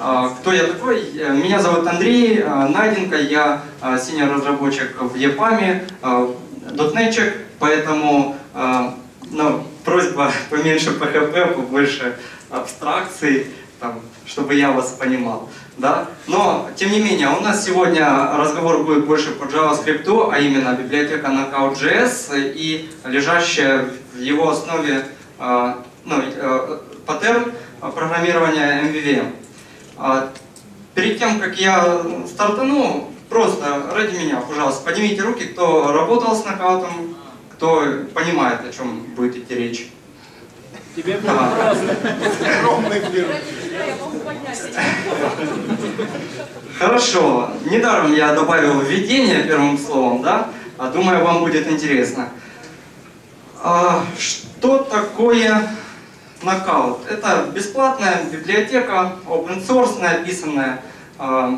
А, кто я такой? Меня зовут Андрей Найденко, я синий разработчик в ЕПАМе, дотнетчик, поэтому ну, просьба поменьше PHP, побольше абстракций, там, чтобы я вас понимал. Да? Но, тем не менее, у нас сегодня разговор будет больше по JavaScript, а именно библиотека Knockout.js и лежащая в его основе ну, паттерн программирования MVVM. А перед тем, как я стартану, просто ради меня, пожалуйста, поднимите руки, кто работал с нокаутом, кто понимает, о чем будет идти речь. Тебе будет а. Хорошо. Недаром я добавил введение первым словом, да? А думаю, вам будет интересно. А, что такое Knockout. Это бесплатная библиотека, open source, написанная э,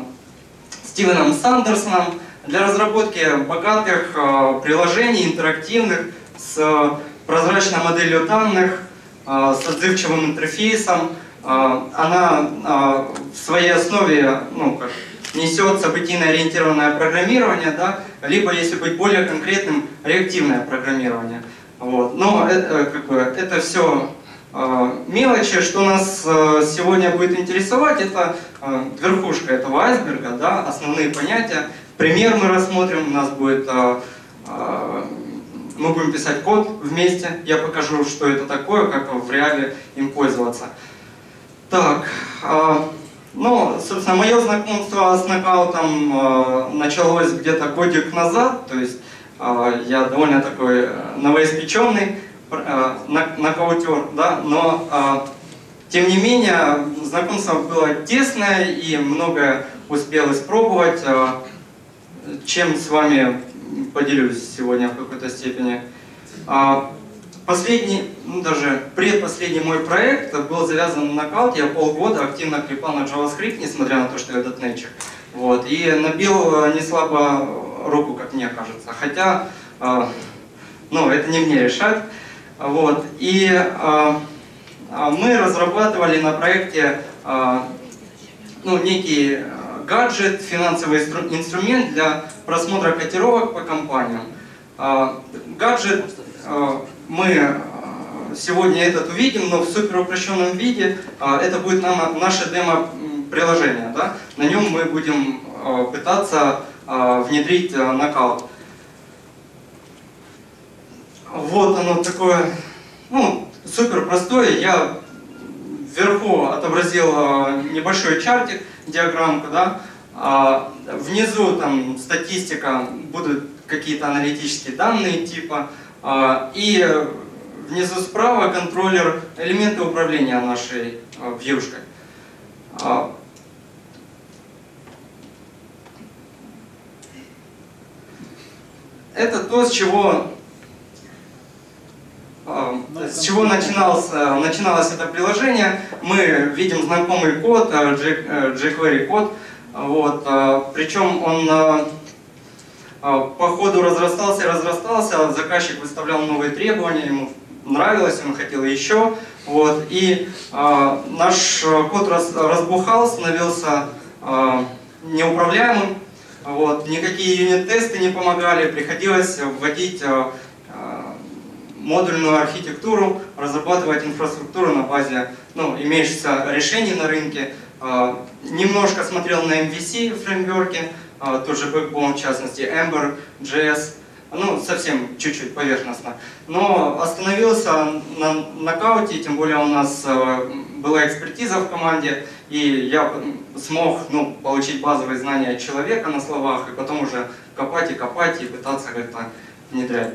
Стивеном Сандерсоном для разработки богатых э, приложений, интерактивных, с прозрачной моделью данных, э, с отзывчивым интерфейсом. Э, она э, в своей основе ну, как, несет событийно-ориентированное программирование, да, либо, если быть более конкретным, реактивное программирование. Вот. Но это, как бы, это все мелочи, что нас э, сегодня будет интересовать, это э, верхушка этого айсберга, да, основные понятия. Пример мы рассмотрим, у нас будет, э, мы будем писать код вместе, я покажу, что это такое, как в реале им пользоваться. Так, ну, собственно, мое знакомство с нокаутом началось где-то годик назад, то есть я довольно такой новоиспеченный нокаутер, да, но э, тем не менее знакомство было тесное и многое успел испробовать, э, чем с вами поделюсь сегодня в какой-то степени. Э, последний, ну даже предпоследний мой проект был завязан на нокаут, я полгода активно клепал на JavaScript, несмотря на то, что я дотнетчик. Вот, и набил не слабо руку, как мне кажется. Хотя, э, ну, это не мне решать. Вот. И э, мы разрабатывали на проекте э, ну, некий гаджет, финансовый инструмент для просмотра котировок по компаниям. Э, гаджет э, мы сегодня этот увидим, но в супер упрощенном виде э, это будет нам, наше демо-приложение. Да? На нем мы будем э, пытаться э, внедрить э, нокаут. Вот оно такое, ну, супер простое. Я вверху отобразил а, небольшой чартик, диаграммку, да. А внизу там статистика, будут какие-то аналитические данные типа. А, и внизу справа контроллер, элементы управления нашей а, вьюшкой. Это то, с чего с чего начиналось, начиналось это приложение? Мы видим знакомый код, э, jQuery код, вот, э, причем он э, по ходу разрастался и разрастался, заказчик выставлял новые требования, ему нравилось, он хотел еще, вот, и наш код разбухал, становился неуправляемым, вот, никакие юнит-тесты не помогали, приходилось вводить модульную архитектуру, разрабатывать инфраструктуру на базе ну, имеющихся решений на рынке. А, немножко смотрел на MVC фреймворки, а, тот же Backbone, в частности, Ember, JS, ну, совсем чуть-чуть поверхностно. Но остановился на нокауте, тем более у нас а, была экспертиза в команде, и я смог ну, получить базовые знания человека на словах, и потом уже копать и копать, и пытаться как-то внедрять.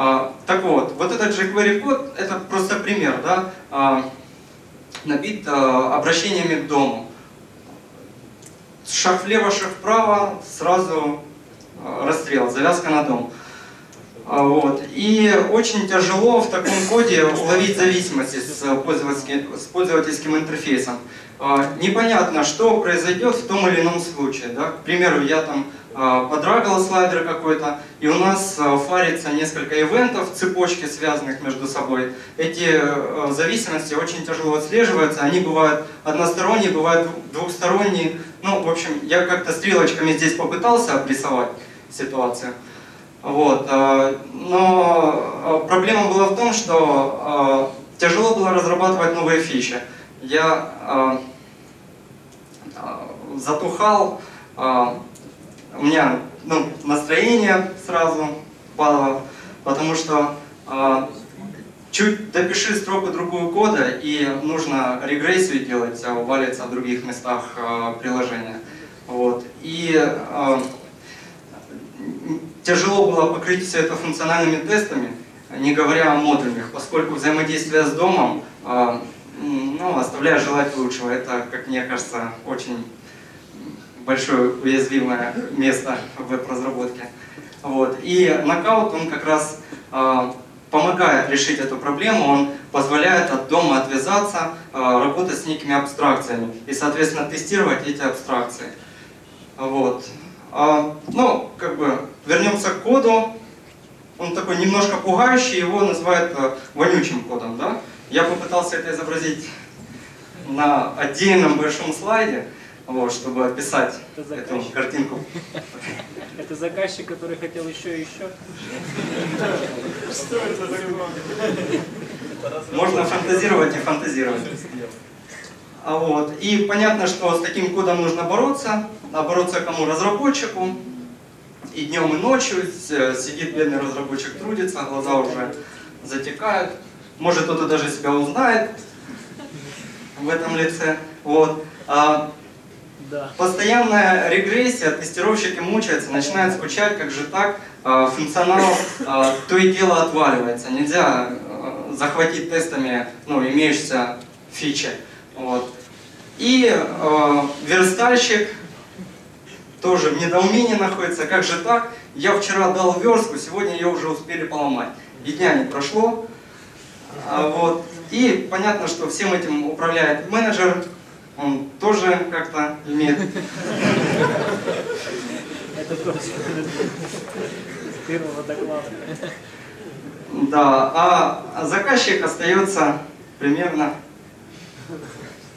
А, так вот, вот этот jQuery код, это просто пример, да, а, набит а, обращениями к дому. Шаг влево, шаг вправо, сразу расстрел, завязка на дом. Вот. И очень тяжело в таком коде уловить зависимости с пользовательским, с пользовательским интерфейсом. Непонятно, что произойдет в том или ином случае. Да? К примеру, я там подрагал слайдер какой-то, и у нас а, фарится несколько ивентов, цепочки связанных между собой. Эти а, зависимости очень тяжело отслеживаются, они бывают односторонние, бывают двухсторонние. Ну, в общем, я как-то стрелочками здесь попытался обрисовать ситуацию. Вот. Но проблема была в том, что тяжело было разрабатывать новые фичи. Я затухал, у меня ну, настроение сразу падало, потому что э, чуть допиши строку другую кода, и нужно регрессию делать, а валится в других местах э, приложения. Вот. И э, тяжело было покрыть все это функциональными тестами, не говоря о модульных, поскольку взаимодействие с домом э, ну, оставляет желать лучшего. Это, как мне кажется, очень большое уязвимое место в веб-разработке. Вот. И нокаут, он как раз э, помогает решить эту проблему, он позволяет от дома отвязаться, э, работать с некими абстракциями и, соответственно, тестировать эти абстракции. Вот. А, ну, как бы, вернемся к коду. Он такой немножко пугающий, его называют э, вонючим кодом. Да? Я попытался это изобразить на отдельном большом слайде вот, чтобы описать эту картинку. Это заказчик, который хотел еще и еще? Что это такое? Можно фантазировать и фантазировать. А вот. И понятно, что с таким кодом нужно бороться. А бороться кому? Разработчику. И днем, и ночью сидит бедный разработчик, трудится, глаза уже затекают. Может кто-то даже себя узнает в этом лице. Вот. А да. Постоянная регрессия, тестировщики мучаются, начинают скучать, как же так, а, функционал а, то и дело отваливается. Нельзя а, захватить тестами ну, имеющиеся фичи. Вот. И э, верстальщик тоже в недоумении находится, как же так, я вчера дал верстку, сегодня ее уже успели поломать. И дня не прошло. Вот. И понятно, что всем этим управляет менеджер, он тоже как-то имеет... Это тоже первого доклада. Да, а заказчик остается примерно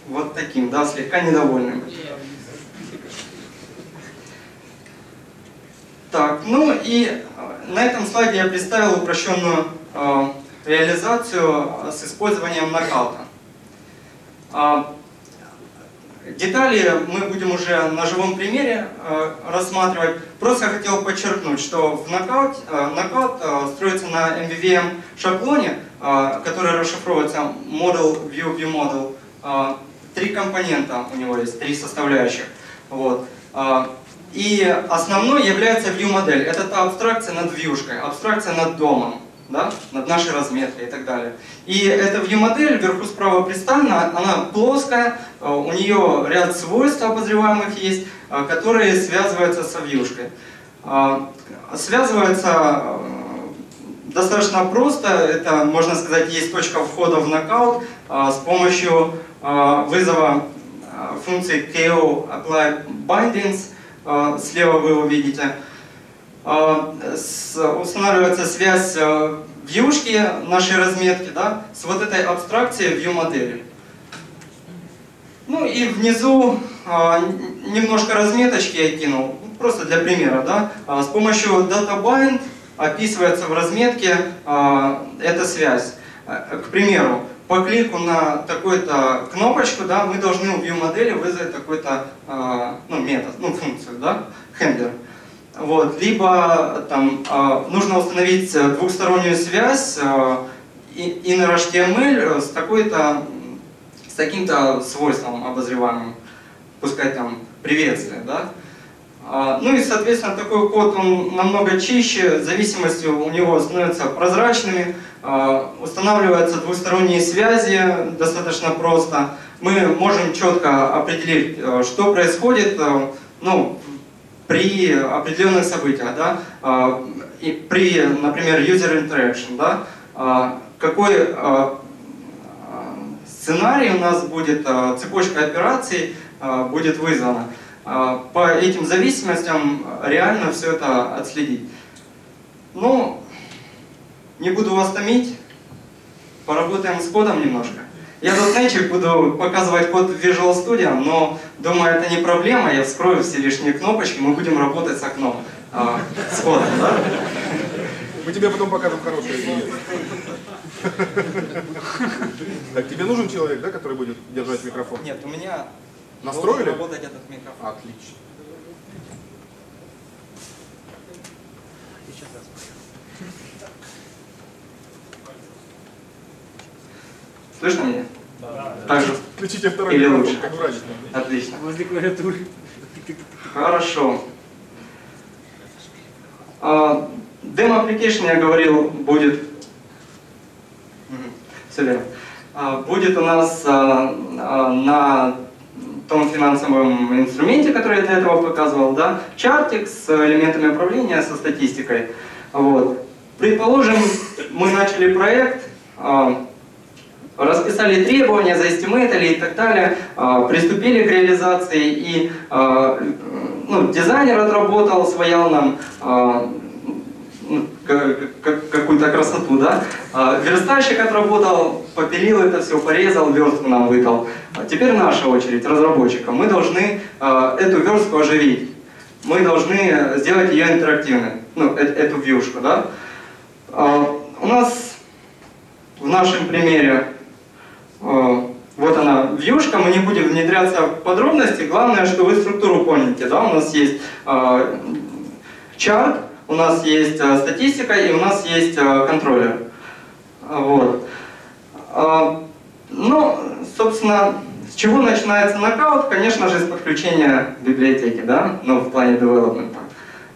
вот таким, да, слегка недовольным. Так, ну и на этом слайде я представил упрощенную э, реализацию с использованием нокаута. Детали мы будем уже на живом примере э, рассматривать. Просто хотел подчеркнуть, что в нокаут, э, нокаут э, строится на MVVM шаблоне, который расшифровывается Model View View Model. Три компонента у него есть, три составляющих. Вот. И основной является view модель. Это та абстракция над вьюшкой, абстракция над домом да, над нашей разметкой и так далее. И эта view-модель вверху справа представлена, она плоская, э, у нее ряд свойств обозреваемых есть, э, которые связываются с вьюшкой. Э, связывается достаточно просто, это, можно сказать, есть точка входа в нокаут с помощью вызова функции KO Apply Bindings, слева вы его видите, а, устанавливается связь а, вьюшки нашей разметки да, с вот этой абстракцией view модели. Ну и внизу а, немножко разметочки я кинул, просто для примера. Да, с помощью DataBind описывается в разметке эта связь. К примеру, по клику на такую-то кнопочку, да, мы должны у view модели вызвать такой-то ну, метод, ну, функцию, да, хендлер. Вот, либо там, э, нужно установить двухстороннюю связь э, inner HTML с, какой-то, с каким-то свойством обозреваемым, пускай там приветствие. Да? А, ну и, соответственно, такой код он намного чище, зависимости у него становятся прозрачными, устанавливаются двусторонние связи достаточно просто. Мы можем четко определить, что происходит ну, при определенных событиях, да, а, и при, например, user interaction, да, а, какой а, сценарий у нас будет, цепочка операций будет вызвана. по этим зависимостям реально все это отследить. Ну, не буду вас томить, поработаем с кодом немножко. Я дотнетчик буду показывать код в Visual Studio, но думаю, это не проблема, я вскрою все лишние кнопочки, мы будем работать с окном, а, с кодом, да? Мы тебе потом покажем хорошее видео. Так, тебе нужен человек, да, который будет держать микрофон? Нет, у меня Настроили? работать этот микрофон. Отлично. Слышно меня? Так же? Включите второй Или лучше? как врач. Отлично. Возле клавиатуры. Хорошо. А, Demo application, я говорил, будет... Все верно. А, Будет у нас а, на том финансовом инструменте, который я для этого показывал, да, чартик с элементами управления, со статистикой. Вот. Предположим, мы начали проект, расписали требования, заэстимейтали и так далее, а, приступили к реализации, и а, ну, дизайнер отработал, своял нам а, ну, ка- ка- какую-то красоту, да. Верстальщик отработал, попилил это все, порезал, верстку нам выдал. Теперь наша очередь, разработчика. Мы должны эту верстку оживить. Мы должны сделать ее интерактивной, ну, э- эту вьюшку, да. У нас в нашем примере вот она, вьюшка, мы не будем внедряться в подробности, главное, что вы структуру помните, да, у нас есть э, чарт, у нас есть э, статистика и у нас есть э, контроллер. А, Вот. А, Ну, собственно, с чего начинается нокаут? Конечно же, с подключения библиотеки, да, ну, в плане девелопмента.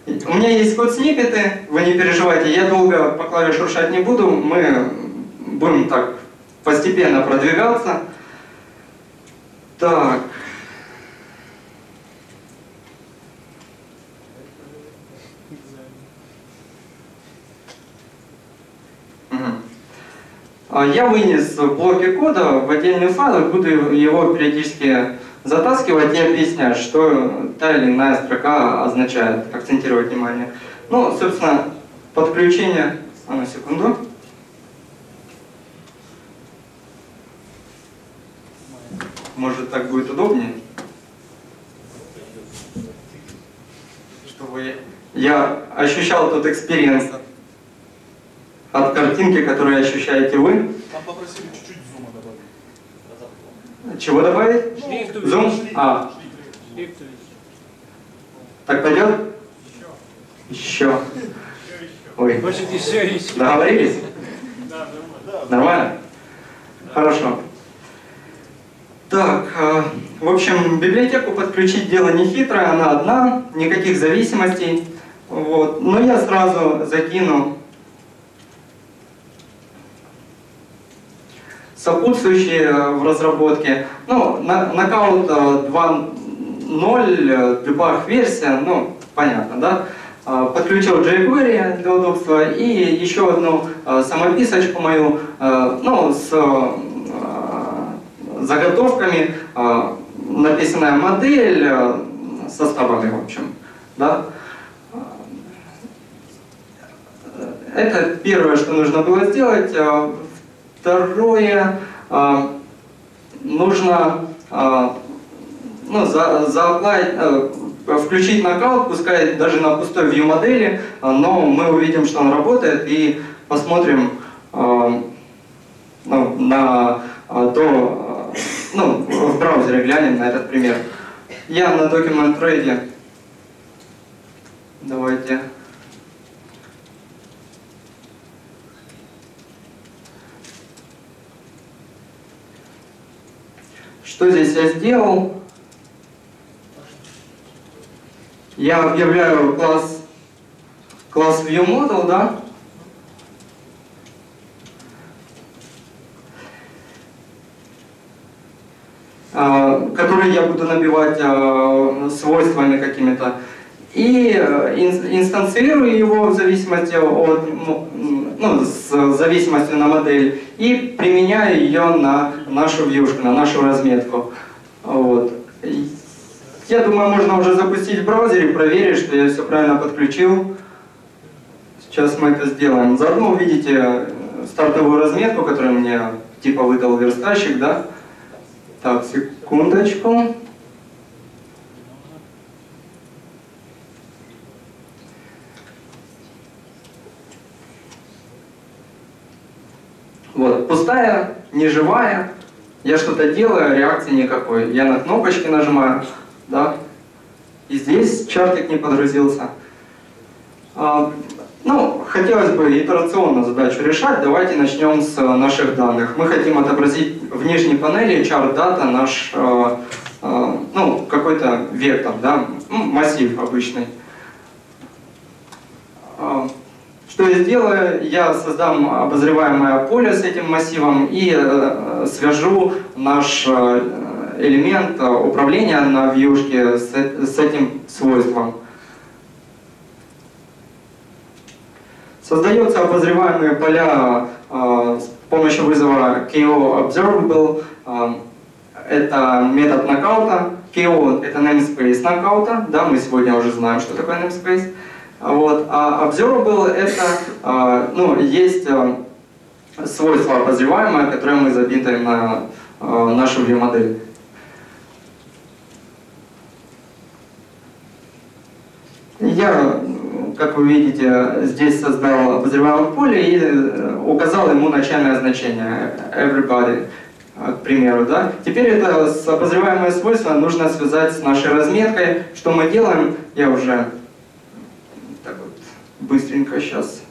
У меня есть код сниппеты, вы не переживайте, я долго по клаве шуршать не буду, мы будем так постепенно продвигаться. Так. А Я вынес блоки кода в отдельный файл и буду его периодически затаскивать и объяснять, что та или иная строка означает, акцентировать внимание. Ну, собственно, подключение... А на секунду. Может, так будет удобнее? Чтобы я ощущал тот experience от картинки, которую ощущаете вы. Там попросили чуть-чуть зума добавить. Чего добавить? Шрифт Зум? А, Шрифт так пойдет? Еще. Ой, Может еще еще. договорились? Нормально? Хорошо. Так, э, в общем, библиотеку подключить дело не хитрое, она одна, никаких зависимостей. Вот. Но я сразу закину сопутствующие э, в разработке. Ну, на- нокаут э, 2.0, э, дебаг версия, ну, понятно, да? Э, Подключил jQuery для удобства и еще одну самописочку мою, ну, с заготовками, э, написанная модель, э, составами, в общем, да? Это первое, что нужно было сделать. Э, Второе, нужно ну, за, э, включить нокаут, пускай даже на пустой view модели, но мы увидим, что он работает и посмотрим ну, на то, ну, в браузере глянем на этот пример. Я на Document Trade. Давайте. Что здесь я сделал? Я объявляю класс, класс ViewModel, да? А, который я буду набивать а, свойствами какими-то. И э, ин- инстанцирую его в зависимости от, ну, ну, с зависимостью на модель и применяю ее на нашу вьюшку, на нашу разметку. Вот. И Я думаю, можно уже запустить в браузере, проверить, что я все правильно подключил. Сейчас мы это сделаем. Заодно увидите э, стартовую разметку, которую мне типа выдал верстальщик, да? Так, секундочку. Вот, пустая, неживая. Я что-то делаю, реакции никакой. Я на кнопочки нажимаю, да. И здесь чартик не подгрузился. А, ну, хотелось бы итерационно задачу решать. Давайте начнем с наших данных. Мы хотим отобразить в нижней панели chart data наш, э, э, ну, какой-то вектор, да, ну, массив обычный. А, что я сделаю? Я создам обозреваемое поле с этим массивом и э, свяжу наш э, элемент э, управления на вьюшке с, с этим свойством. Создаются обозреваемые поля э, помощью вызова KO Observable. Э, это метод нокаута. KO это namespace нокаута. Да, мы сегодня уже знаем, что такое namespace. Вот. А observable это, э, ну, есть э, свойство обозреваемое, которое мы забитаем на э, нашу view-модель. Я, как вы видите, здесь создал обозреваемое поле и э, указал ему начальное значение everybody, э, к примеру. Да? Теперь это обозреваемое свойство нужно связать с нашей разметкой. Что мы делаем? Я уже так вот быстренько сейчас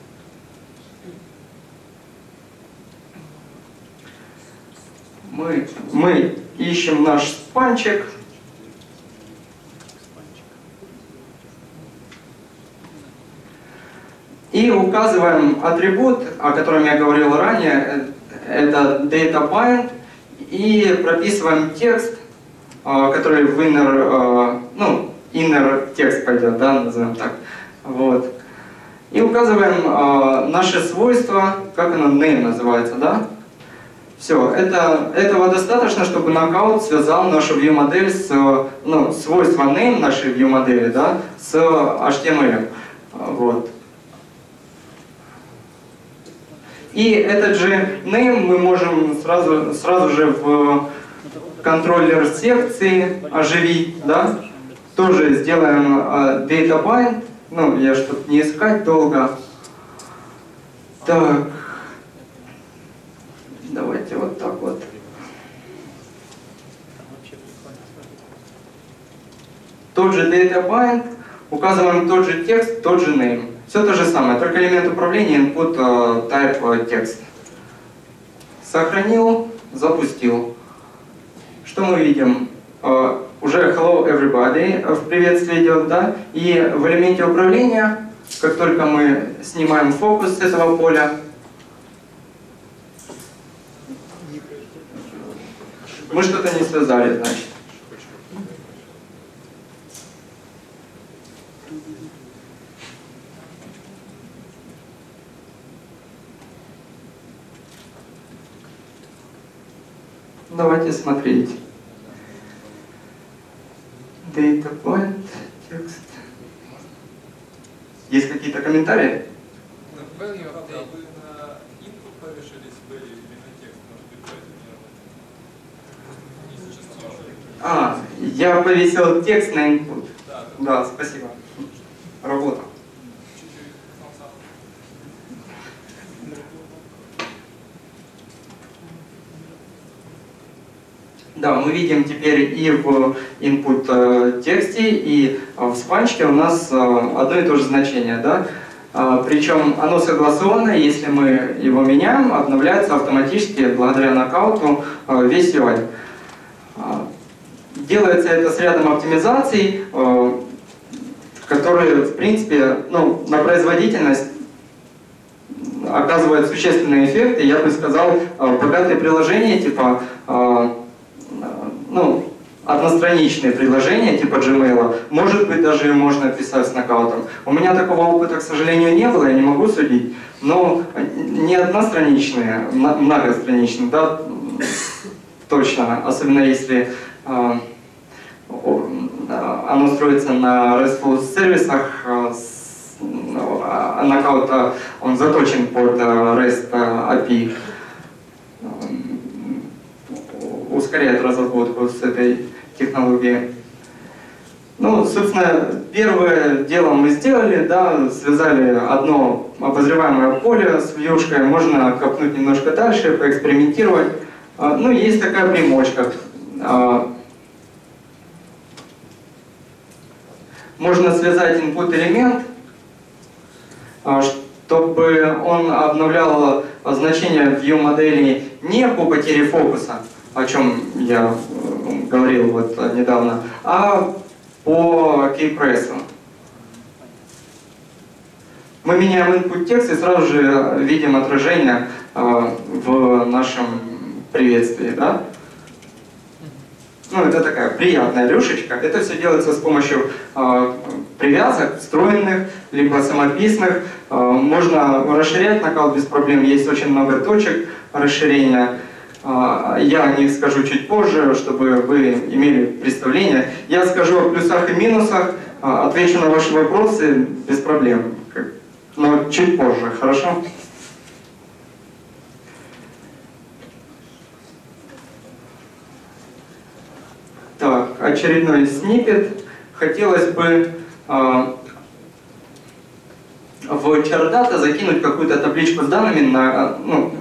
мы, мы ищем наш спанчик. И указываем атрибут, о котором я говорил ранее, это data bind, и прописываем текст, э, который в inner, э, ну, inner текст пойдет, да, назовем так. Вот. И указываем э, наши свойства, как оно name называется, да? Все, это, этого достаточно, чтобы нокаут связал нашу view-модель с, ну, свойства name нашей view-модели, да, с HTML. Вот. И этот же name мы можем сразу, сразу же в контроллер секции оживить, да? Тоже сделаем uh, data bind. Ну, я чтобы не искать долго. Так. Давайте вот так вот. Тот же data bind, указываем тот же текст, тот же name. Все то же самое, только элемент управления input uh, type uh, текст. Сохранил, запустил. Что мы видим? Uh, уже hello everybody в приветствии идет, да? И в элементе управления, как только мы снимаем фокус с этого поля, мы что-то не связали, значит. Давайте смотреть. Data point, текст. Есть какие-то комментарии? Да вы на input повешались были или на текст? Может быть, поэтому не зачастую. А, я повесил текст на input. Да, Да, спасибо. Работа. чуть-чуть сам Да, мы видим теперь и в input э, тексте, и в спанчике у нас э, одно и то же значение, да? Причем оно согласованное, если мы его меняем, обновляется автоматически благодаря нокауту э, весь UI. Делается это с рядом оптимизаций, э, которые, в принципе, ну, на производительность оказывают существенные эффекты. Я бы сказал, э, богатые приложения, типа, э, ну, одностраничные приложения, типа Gmail, может быть, даже можно писать с нокаутом. У меня такого опыта, к сожалению, не было, я не могу судить, но не одностраничные, мно- многостраничные, да, точно, особенно если э, э, оно строится на RESTful сервисах. ну, а Knockout, а, он заточен под REST API. М, Ускоряет разработку с этой технологией. Ну, собственно, первое дело мы сделали, да, связали одно обозреваемое поле с вьюшкой, можно копнуть немножко дальше, поэкспериментировать. А, Ну, есть такая примочка. А, Можно связать input элемент, а, чтобы он обновлял значение view модели не по потере фокуса, о чем я э, говорил вот недавно, а по кейпрессу. Мы меняем input текст и сразу же видим отражение э, в нашем приветствии, да? Ну, это такая приятная рюшечка. Это все делается с помощью э, привязок, встроенных, либо самописных. Э, можно расширять накал без проблем. Есть очень много точек расширения. Э, я о них скажу чуть позже, чтобы вы имели представление. Я скажу о плюсах и минусах, э, отвечу на ваши вопросы без проблем. Но чуть позже, хорошо? Так, очередной снипет. Хотелось бы э, в Chardata закинуть какую-то табличку с данными, на, ну,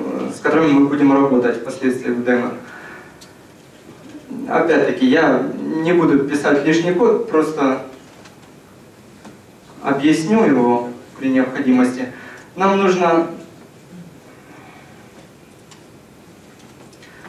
которыми мы будем работать впоследствии в демо. Опять-таки, я не буду писать лишний код, просто объясню его при необходимости. Нам нужно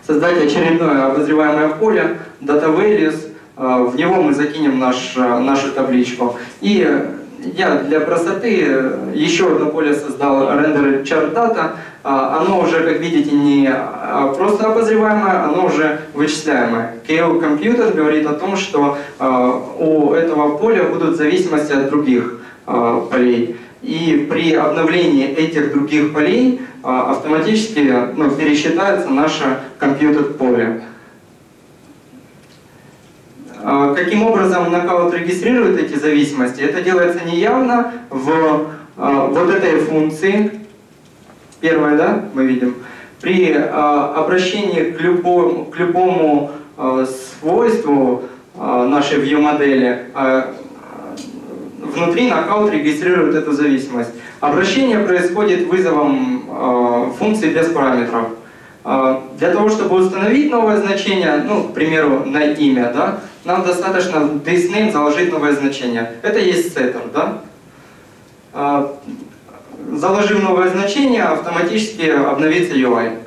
создать очередное обозреваемое поле, data values, э, в него мы закинем наш, э, нашу табличку. И я для простоты э, еще одно поле создал, render chart data. А, Оно уже, как видите, не а, просто обозреваемое, оно уже вычисляемое. KO Computer говорит о том, что э, у этого поля будут зависимости от других полей. И при обновлении этих других полей а, автоматически ну, пересчитается наше компьютер-поле. А, Каким образом нокаут регистрирует эти зависимости? Это делается неявно в а, вот этой функции. Первое, да, мы видим. При а, обращении к любому, к любому свойству нашей view модели а, внутри нокаут регистрирует эту зависимость. Обращение происходит вызовом функции без параметров. Для того, чтобы установить новое значение, ну, к примеру, на имя, да, нам достаточно в thisName заложить новое значение. Это есть setter, да? Э, заложив новое значение, автоматически обновится UI.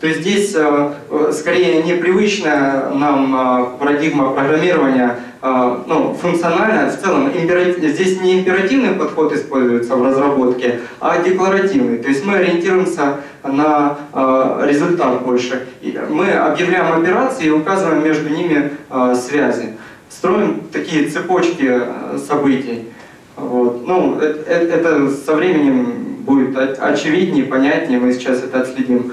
То есть здесь э, э, скорее непривычная нам э, парадигма программирования, ну, функциональная, в целом импера- здесь не императивный подход используется в разработке, а декларативный. То есть мы ориентируемся на э, результат больше. И мы объявляем операции и указываем между ними э, связи. Строим такие цепочки событий. Вот. Ну, э- э- это со временем будет очевиднее, понятнее, мы сейчас это отследим.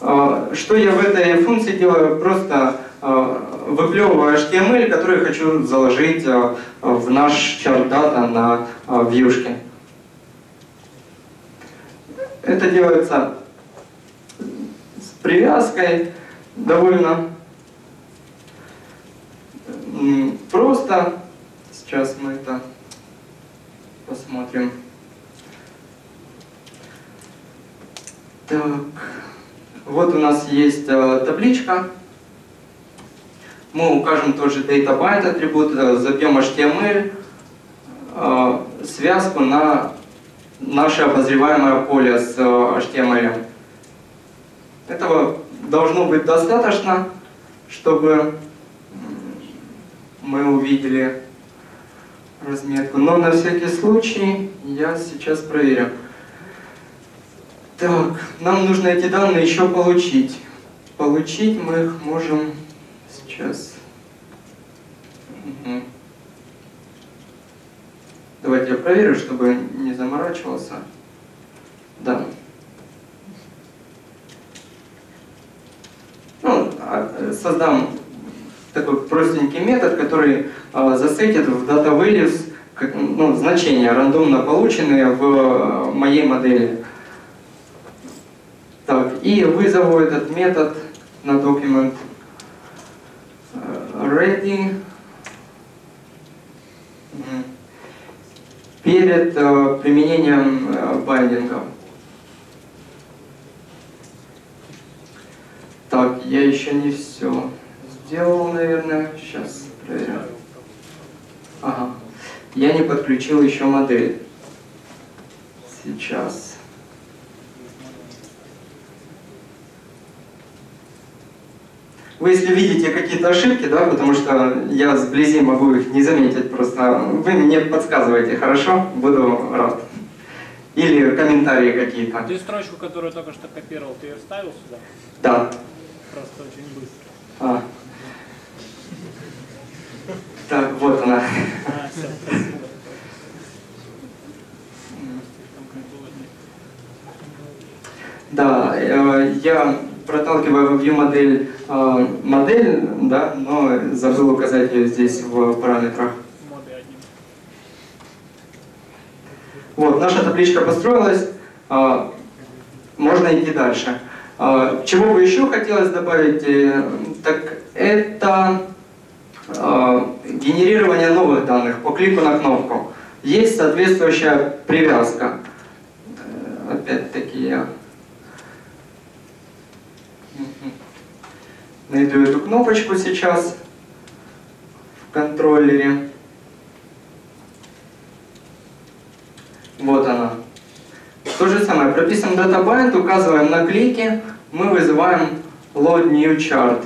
А, Что я в этой функции делаю? Просто а, выплевываю HTML, который хочу заложить а, в наш чарт дата на а, вьюшке. Это делается с привязкой довольно просто. Сейчас мы это посмотрим. Так. Вот у нас есть э, табличка. Мы укажем тоже DataByte атрибут, э, забьем HTML, э, связку на наше обозреваемое поле с э, HTML. Этого должно быть достаточно, чтобы мы увидели разметку. Но на всякий случай я сейчас проверю. Так, нам нужно эти данные еще получить. Получить мы их можем сейчас. Мгм. Давайте я проверю, чтобы не заморачивался. Да. Ну, а, э, создам такой простенький метод, который э, засетит в data values ну, значения, рандомно полученные в э, моей модели. Так, и вызову этот метод на э, ready перед э, применением э, байдинга. Так, я еще не все сделал, наверное. Сейчас проверим. Ага. Я не подключил еще модель. Сейчас. Вы если видите какие-то ошибки, да, потому что я сблизи могу их не заметить, просто вы мне подсказываете, хорошо? Буду рад. Или комментарии какие-то. Ты строчку, которую только что копировал, ты ее вставил сюда? Да. Просто очень быстро. А. Так, вот она. А, все, спасибо. Да, э, я проталкиваю в view модель э, модель, да, но забыл указать ее здесь в параметрах. Вот, наша табличка построилась, а, можно идти дальше. А, Чего бы еще хотелось добавить, э, так это а, генерирование новых данных по клику на кнопку. Есть соответствующая привязка. Э, Опять-таки я. Найду эту кнопочку сейчас в контроллере. Вот она. То же самое, прописываем датабайнд, указываем на клики, мы вызываем load new chart.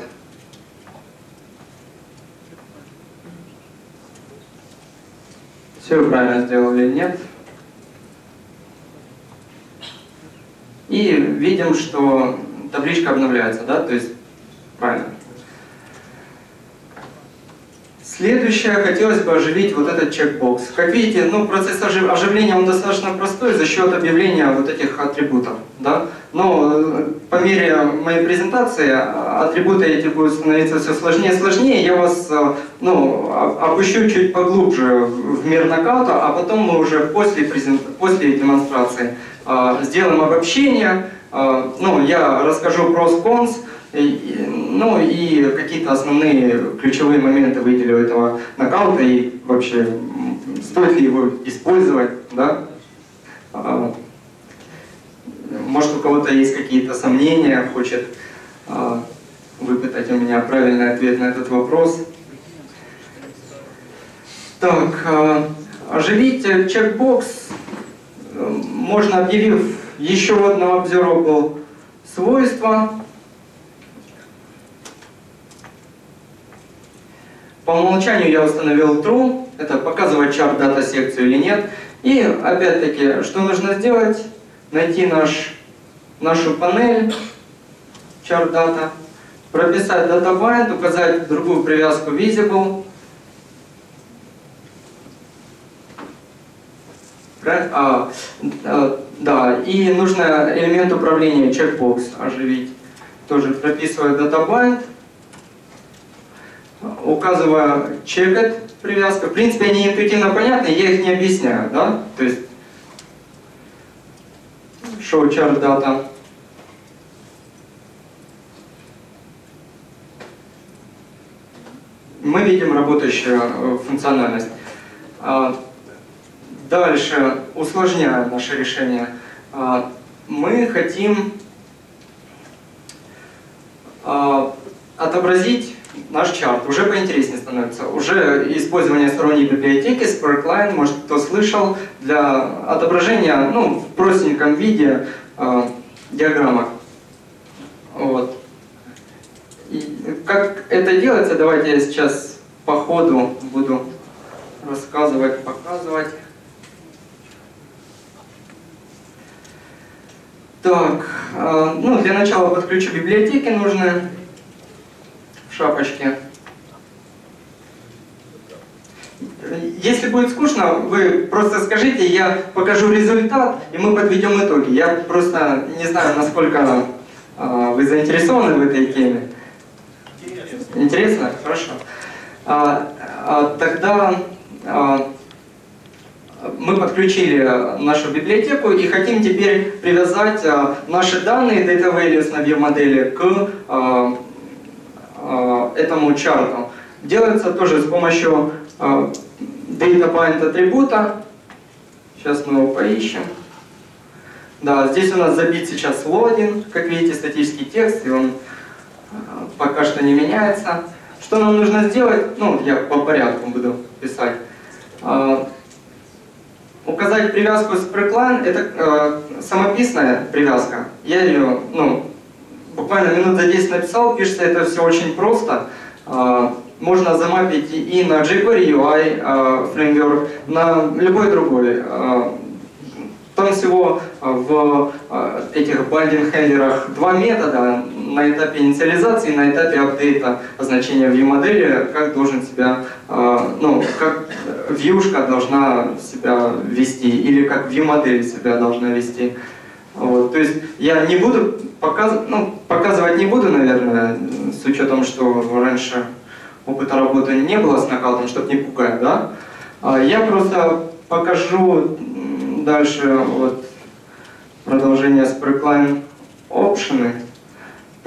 Все правильно сделали нет? И видим, что табличка обновляется, да, то есть правильно. Следующее, хотелось бы оживить вот этот чекбокс. Как видите, ну, процесс ожив- оживления он достаточно простой за счет объявления вот этих атрибутов. Да? Но э, по мере моей презентации а, атрибуты эти будут становиться все сложнее и сложнее. Я вас э, ну, опущу чуть поглубже в мир нокаута, а потом мы уже после, презент... после демонстрации э, сделаем обобщение. Э, ну, я расскажу про сконс, ну и какие-то основные ключевые моменты выделю этого нокаута и вообще стоит ли его использовать, да? А, Может у кого-то есть какие-то сомнения, хочет а, выпытать у меня правильный ответ на этот вопрос. Так, а, оживить чекбокс э, можно, объявив еще одно observable свойство. По умолчанию я установил true, это показывать чарт дата секцию или нет. И опять-таки, что нужно сделать? Найти наш, нашу панель chart data, прописать data bind, указать другую привязку visible. А, а, да, и нужно элемент управления checkbox оживить. Тоже прописываю data bind указывая checked привязка. В принципе, они интуитивно понятны, я их не объясняю, да? То есть show chart data. Мы видим работающую э, функциональность. Дальше, усложняя наше решение, а, мы хотим а, отобразить наш чарт. Уже поинтереснее становится. Уже использование сторонней библиотеки, Sparkline, может кто слышал, для отображения ну, в простеньком виде э. Вот. И как это делается, давайте я сейчас по ходу буду рассказывать, показывать. Так, э, ну для начала подключу библиотеки нужные в шапочке. Если будет скучно, вы просто скажите, я покажу результат, и мы подведем итоги. Я просто не знаю, насколько э, вы заинтересованы в этой теме. интересно. Хорошо. А, а, тогда а, мы подключили нашу библиотеку и хотим теперь привязать а, наши данные Data Values на view-модели к а, этому чарту. Делается тоже с помощью а, Data Bind атрибута. Сейчас мы его поищем. Да, здесь у нас забит сейчас логин, как видите, статический текст, и он пока что не меняется. Что нам нужно сделать? Ну, я по порядку буду писать. Указать привязку с Preckline, это э, самописная привязка. Я ее, ну, буквально минут за 10 написал, пишется это все очень просто. А, можно замапить и на jQuery UI а, фреймворк, на любой другой. А, Там всего а, в а, этих байдинг-хендлерах два метода на этапе инициализации, на этапе апдейта значения view-модели, как должен себя, а, ну, как вьюшка должна себя вести, или как view-модель себя должна вести. Вот, то есть я не буду показывать, ну, показывать не буду, наверное, с учетом, что раньше опыта работы не было с нокаутом, чтобы не пугать, да. А Я просто покажу дальше вот продолжение с Preckline опшены.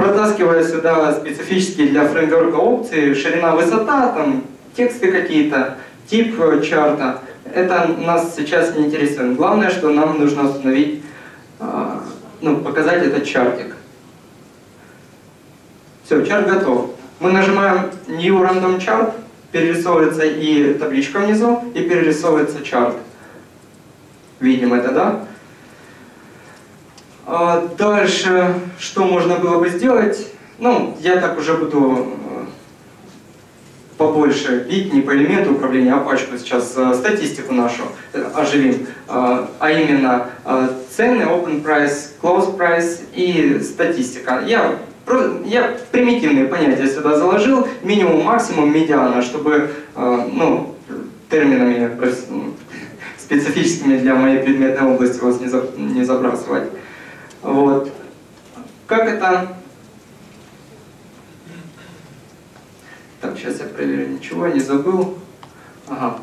Протаскивая сюда специфические для фреймворка опции, ширина, высота, там тексты какие-то, тип э, чарта. Это нас сейчас не интересует. Главное, что нам нужно установить, а, ну, показать этот чартик. Все, чарт готов. Мы нажимаем New Random Chart, перерисовывается и табличка внизу, и перерисовывается чарт. Видим это, да? А дальше, что можно было бы сделать? Ну, я так уже буду э, побольше бить не по элементу управления, а пачку сейчас э, статистику нашу э, оживим. А а именно цены, open price, close price и статистика. Я, я примитивные понятия сюда заложил, минимум, максимум, медиана, чтобы ну, терминами специфическими для моей предметной области вас не забрасывать. Вот. Как это... Так, сейчас я проверю, ничего не забыл. Ага.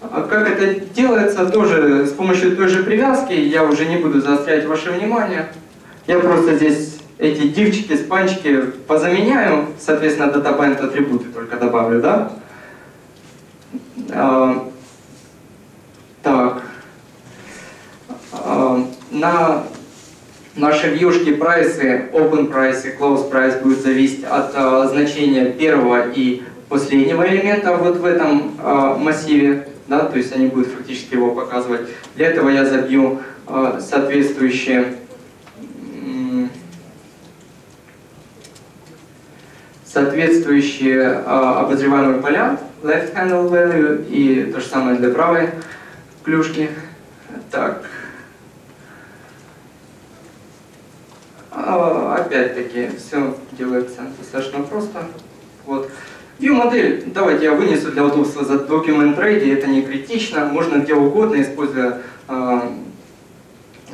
А как это делается, тоже с помощью той же привязки, я уже не буду заострять ваше внимание. Я просто здесь эти дивчики, спанчики позаменяю, соответственно, датабайнд атрибуты только добавлю, да? А, так. А, на наши вьюшки прайсы, open и close price будет зависеть от а, значения первого и последнего элемента вот в этом а, массиве, да, то есть они будут фактически его показывать. Для этого я забью а, соответствующие соответствующие а, обозреваемые поля, left handle value и то же самое для правой клюшки. Так. Опять-таки, все делается достаточно просто. Вот. View модель, давайте я вынесу для удобства за Document Ready, это не критично, можно где угодно, используя а,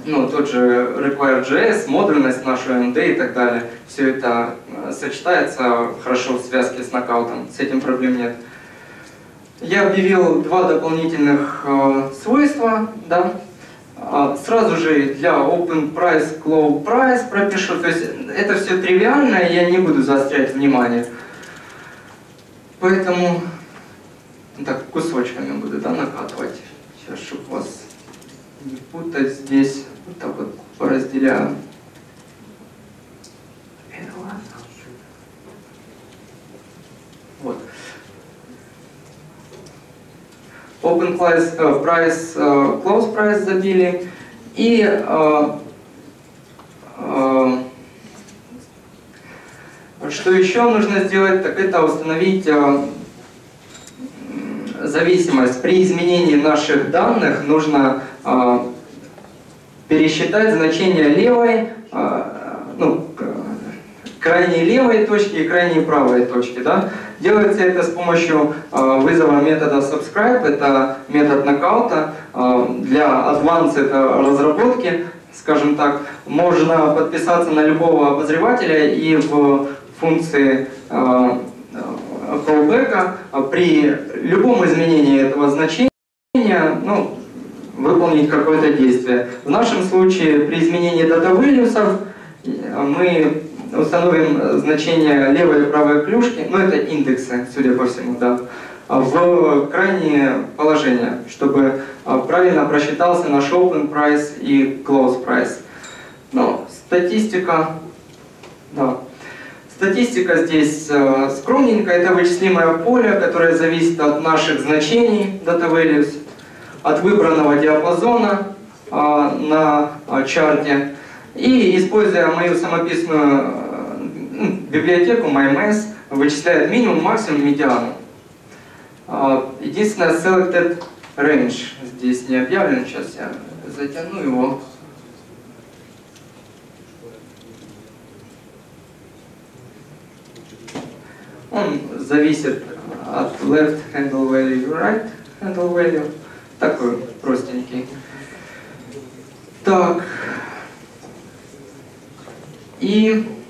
ну, тот же Require.js, модульность нашу MD и так далее. Все это а, сочетается хорошо в связке с нокаутом, с этим проблем нет. Я объявил два дополнительных э, свойства, да. А, Сразу же для Open Price, Close Price пропишу. То есть это все тривиально, я не буду заострять внимание. Поэтому ну так кусочками буду да, накатывать. Сейчас, чтобы вас не путать здесь. Вот так вот поразделяю. Э, ладно. Open price, э, price, э, close price забили. И э, что еще нужно сделать, так это установить зависимость. При изменении наших данных нужно пересчитать значение левой, ну, крайней левой точки и крайней правой точки. Да? Делается это с помощью э, вызова метода subscribe, это метод нокаута. Э, для advance это разработки, скажем так. Можно подписаться на любого обозревателя и в функции э, callback при любом изменении этого значения ну, выполнить какое-то действие. В нашем случае при изменении data values мы установим значение левой и правой клюшки, ну это индексы, судя по всему, да, в крайнее положение, чтобы правильно просчитался наш open price и close price. Ну, статистика, да. Статистика здесь э, скромненькая, это вычислимое поле, которое зависит от наших значений, data values, от выбранного диапазона э, на э, чарте. И используя мою самописную э, библиотеку MyMass, вычисляет минимум, максимум, медиану. Э, единственное, selected range здесь не объявлен, сейчас я затяну его. Он зависит от left handle value, right handle value. Такой простенький. Так. И а,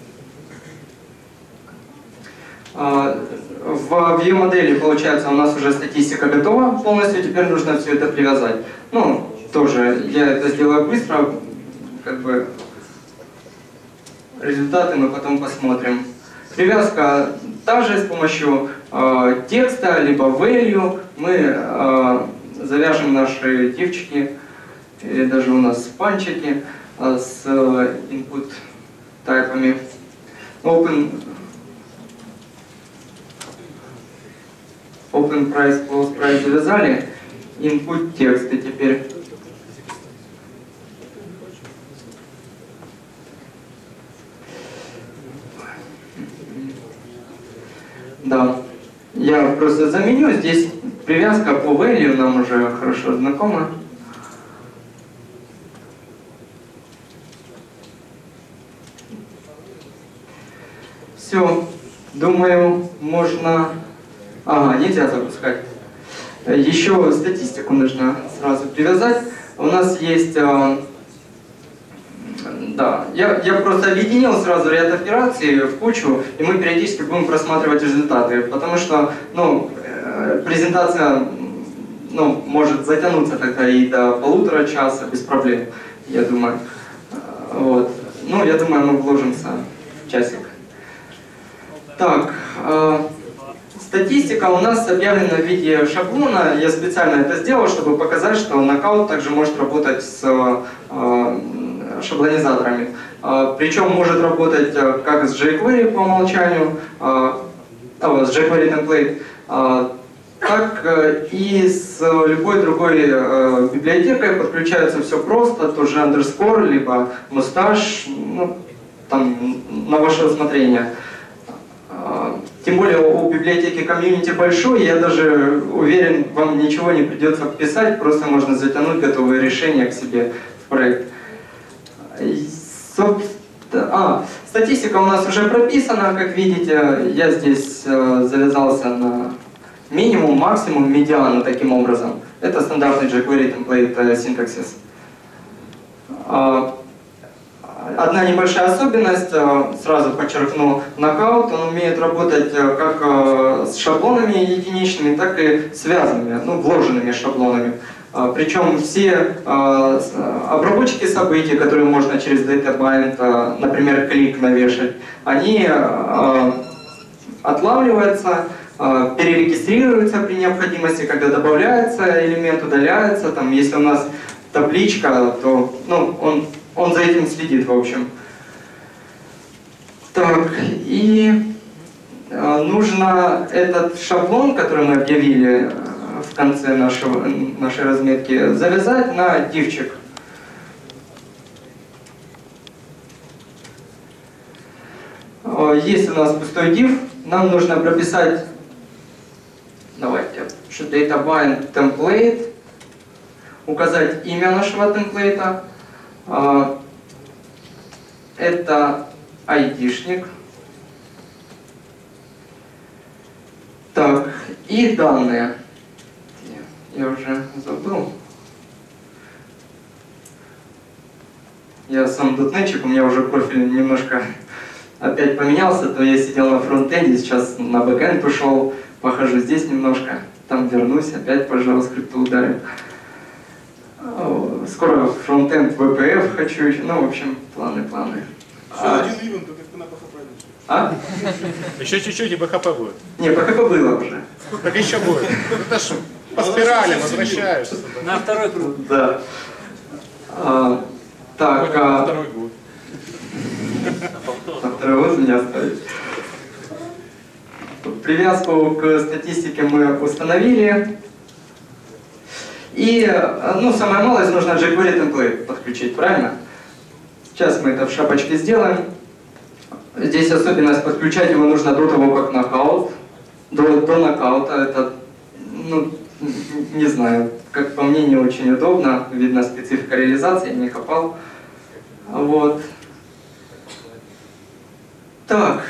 в view модели, получается, у нас уже статистика готова полностью, теперь нужно все это привязать. Ну, тоже, я это сделаю быстро, как бы результаты мы потом посмотрим. Привязка также с помощью э, текста, либо value мы э, завяжем наши дивчики, или даже у нас панчики э, с input тайпами. Open, open price, close price завязали, input тексты теперь. Да. Я просто заменю. Здесь привязка по value нам уже хорошо знакома. Все. Думаю, можно... Ага, нельзя запускать. Еще статистику нужно сразу привязать. У нас есть э, да, я, я просто объединил сразу ряд операций в кучу, и мы периодически будем просматривать результаты, потому что, ну, э, презентация, ну, может затянуться тогда и до полутора часа без проблем, я думаю. Э, вот. Ну, я думаю, мы вложимся в часик. Так, статистика у нас объявлена в виде шаблона. Я специально это сделал, чтобы показать, что нокаут также может работать с э, шаблонизаторами. А, Причем может работать э, как с jQuery по умолчанию, с jQuery template, так э, и с любой другой э, библиотекой подключается все просто, тоже underscore, либо мусташ, ну, там, на ваше усмотрение. Тем более у библиотеки комьюнити большой, я даже уверен, вам ничего не придется писать, просто можно затянуть готовые решения к себе в проект. А, статистика у нас уже прописана, как видите, я здесь э, завязался на минимум, максимум, медиану таким образом. Это стандартный jQuery template э, синтаксис. А, одна небольшая особенность, э, сразу подчеркну, нокаут, он умеет работать как с шаблонами единичными, так и связанными, ну, вложенными шаблонами. Причем все обработчики событий, которые можно через DataBind, например, клик навешать, они отлавливаются, перерегистрируются при необходимости, когда добавляется элемент, удаляется. Там, если у нас табличка, то ну, он, он за этим следит, в общем. Так, и нужно этот шаблон, который мы объявили, в конце нашего, нашей разметки завязать на дивчик. Если у нас пустой див, нам нужно прописать, давайте, что data bind template, указать имя нашего темплейта. А, это айдишник. Так, и данные я уже забыл. Я сам дотнетчик, у меня уже профиль немножко опять поменялся, то я сидел на фронтенде, сейчас на бэкэнд пошел, похожу здесь немножко, там вернусь, опять по JavaScript ударю. Скоро фронтенд VPF хочу еще, ну, в общем, планы, планы. Еще А, один ивент, это как на начнешь. а? Еще чуть-чуть и БХП будет. Не, ПХП было уже. Так еще будет. Это ж по спирали возвращаешься. На второй круг. Да. А, так, а, Второй год. на второй год меня оставить. Привязку к статистике мы установили. И, э, ну, самое малое, нужно jQuery template подключить, правильно? Сейчас мы это в шапочке сделаем. Здесь особенность подключать его нужно до того, как нокаут. До, до нокаута это, ну, не знаю, как по мне, не очень удобно. Видно специфика реализации, я не копал. Вот. Так,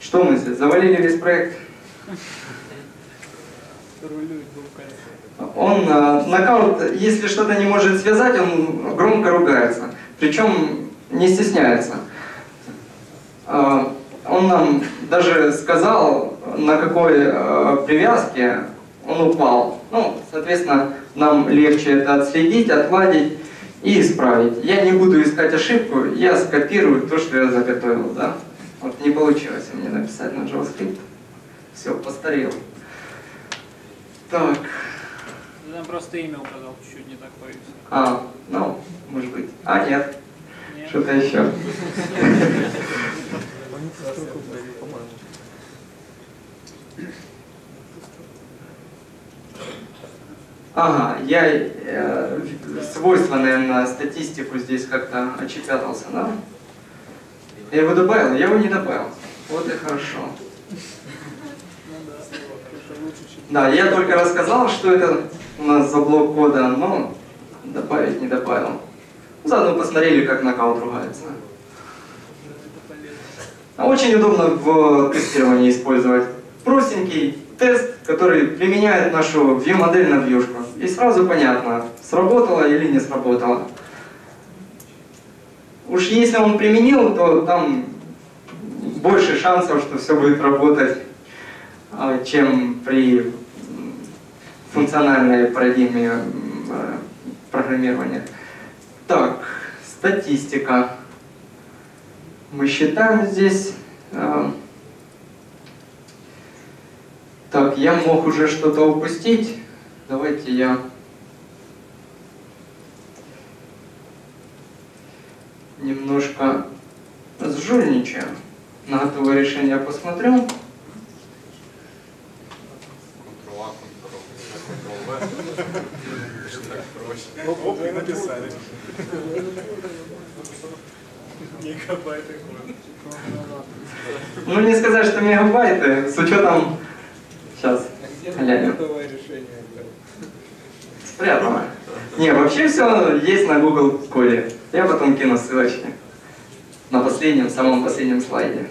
что мы здесь? Завалили весь проект? Рулюет двум колесом. Он э, нокаут, если что-то не может связать, он громко ругается. Причем не стесняется. Э, он нам даже сказал, на какой э, привязке он упал. Ну, соответственно, нам легче это отследить, отладить и исправить. Я не буду искать ошибку, я скопирую то, что я заготовил. Да? Вот не получилось меня написать на JavaScript. Все, постарел. Так. Там просто имя указал чуть-чуть не такое. А, ну, может быть. А, нет, Нет? что-то еще. Ага, я э, свойства, наверное, статистику здесь как-то очепятался, да? Я его добавил, я его не добавил. Вот и хорошо. Да, я только рассказал, что это у нас за блок кода, но добавить не добавил. Заодно посмотрели, как нокаут ругается. А Очень удобно в тестировании использовать. Простенький тест, который применяет нашу view-модель на вьюшку. И сразу понятно, сработало или не сработало. Уж если он применил, то там больше шансов, что все будет работать, а, чем при функциональной парадигме э, программирования. Так, статистика. Мы считаем здесь. э, Так, я мог уже что-то упустить. Давайте я немножко сжульничаю. На готовое решение посмотрю. Оп, и написали. Гигабайты Ну, не сказать, что мегабайты, с учетом... Сейчас, глянем. Спрятано. Не, вообще все есть на Google Коле. Я потом кину ссылочки. На последнем, самом последнем слайде.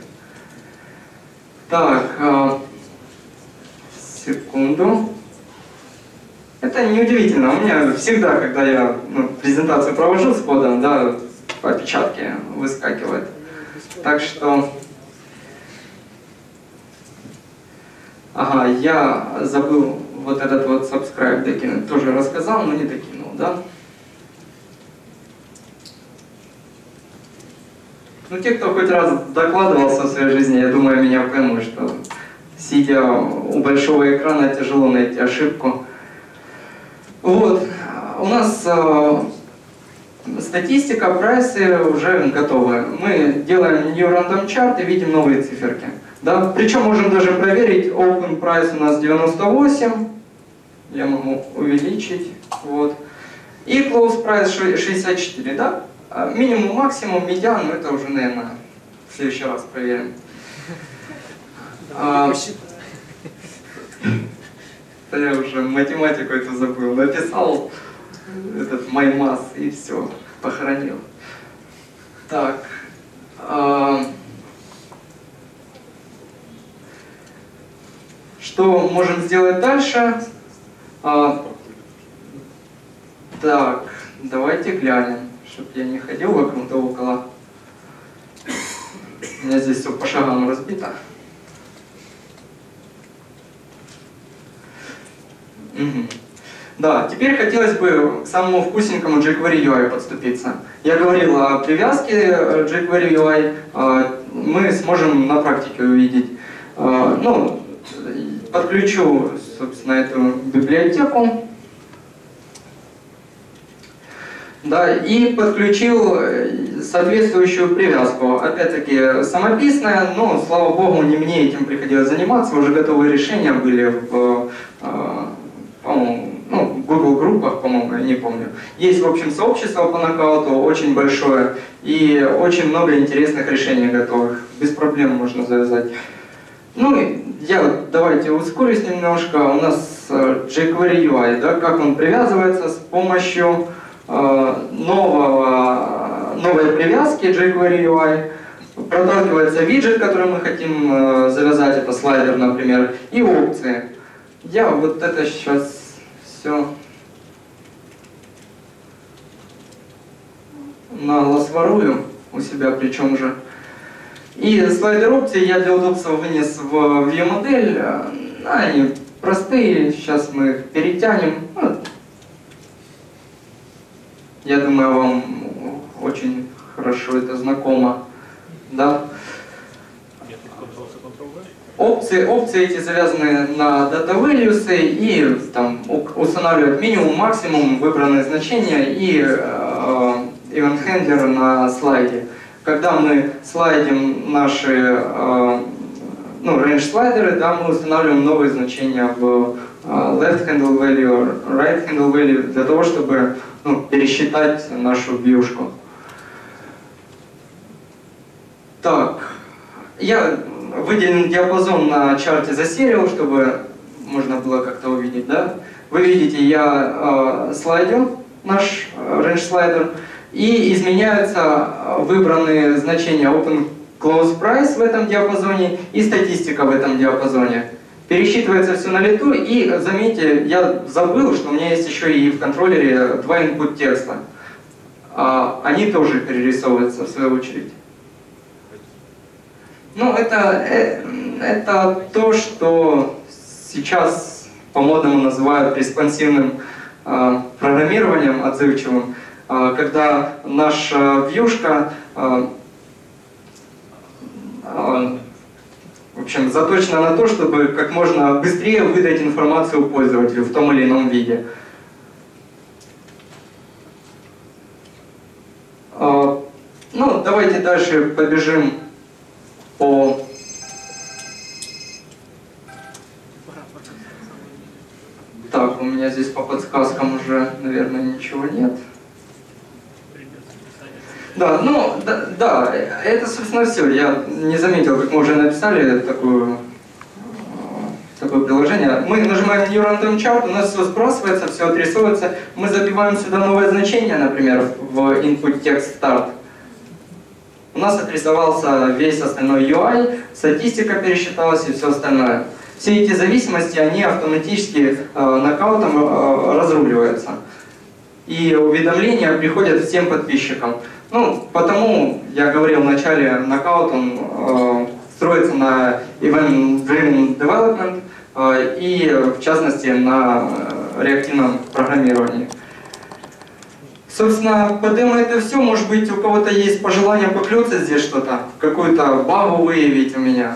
Так, а, секунду. Это неудивительно. У меня всегда, когда я ну, презентацию провожу с кодом, да, по опечатке выскакивает. Так что... Ага, я забыл вот этот вот subscribe докинуть. Тоже рассказал, но не докинул, да? Ну, те, кто хоть раз докладывался в своей жизни, я думаю, меня поймут, что сидя у большого экрана тяжело найти ошибку. Вот. У нас э, статистика, прайсы уже готовы. Мы делаем new random chart и видим новые циферки. Да? Причем можем даже проверить, open price у нас 98, я могу увеличить, вот. И close price ше- 64, да? А Минимум, максимум, медиан, ну это уже, наверное, в следующий раз проверим. А, да я уже математику эту забыл. Написал этот маймас и все, похоронил. Так. а, Что можем сделать дальше? А, так, давайте глянем, чтобы я не ходил вокруг да около. У меня здесь все по шагам разбито. Мгм. Да, теперь хотелось бы к самому вкусненькому jQuery UI подступиться. Я говорил о привязке э, jQuery UI, э, мы сможем на практике увидеть. Э, Ну, подключу, собственно, эту библиотеку. Да, и подключил э, соответствующую привязку. Опять-таки самописная, но, слава богу, не мне этим приходилось заниматься, уже готовые решения были в, э, по-моему, ну, Google группах, по-моему, я не помню. Есть, в общем, сообщество по нокауту, очень большое, и очень много интересных решений готовых. Без проблем можно завязать. Ну, я давайте ускорюсь немножко. У нас э, jQuery UI, да, как он привязывается с помощью э, нового, новой привязки jQuery UI. Проталкивается виджет, который мы хотим э, завязать, это слайдер, например, и опции. Я вот это сейчас все наглосворую у себя причем же. И слайдер опции я для удобства вынес в модель. Они простые, сейчас мы их перетянем. Я думаю, вам очень хорошо это знакомо. Да? Опции, опции эти завязаны на data values и там устанавливают минимум, максимум выбранные значения и э, event handler на слайде. Когда мы слайдим наши э, ну, range слайдеры, да, мы устанавливаем новые значения в э, left handle value, right handle value для того, чтобы ну, пересчитать нашу вьюшку. Так, я выделен диапазон на чарте засерил, чтобы можно было как-то увидеть, да? Вы видите, я э, слайдер, наш э, range слайдер, и изменяются э, выбранные значения open close price в этом диапазоне и статистика в этом диапазоне. Пересчитывается все на лету, и заметьте, я забыл, что у меня есть еще и в контроллере два input текста. А, Они тоже перерисовываются в свою очередь. Ну, это, э, это то, что сейчас по-модному называют респонсивным э, программированием отзывчивым, э, когда наша вьюшка в общем, заточена на то, чтобы как можно быстрее выдать информацию пользователю в том или ином виде. Ну, давайте дальше побежим по Так, у меня здесь по подсказкам уже, наверное, ничего нет. Да, ну, да, да, это, собственно, все. Я не заметил, как мы уже написали такую, э, такое приложение. Мы нажимаем New Random Chart, у нас все сбрасывается, все отрисовывается. Мы забиваем сюда новое значение, например, в input text start. У нас отрисовался весь остальной UI, статистика пересчиталась и все остальное. Все эти зависимости, они автоматически э, нокаутом э, разруливаются. И уведомления приходят всем подписчикам. Ну, потому я говорил в начале, нокаут он э, строится на event-driven development э, и в частности на э, реактивном программировании. Собственно, по демо это все. Может быть, у кого-то есть пожелание поклються здесь что-то, какую-то багу выявить у меня.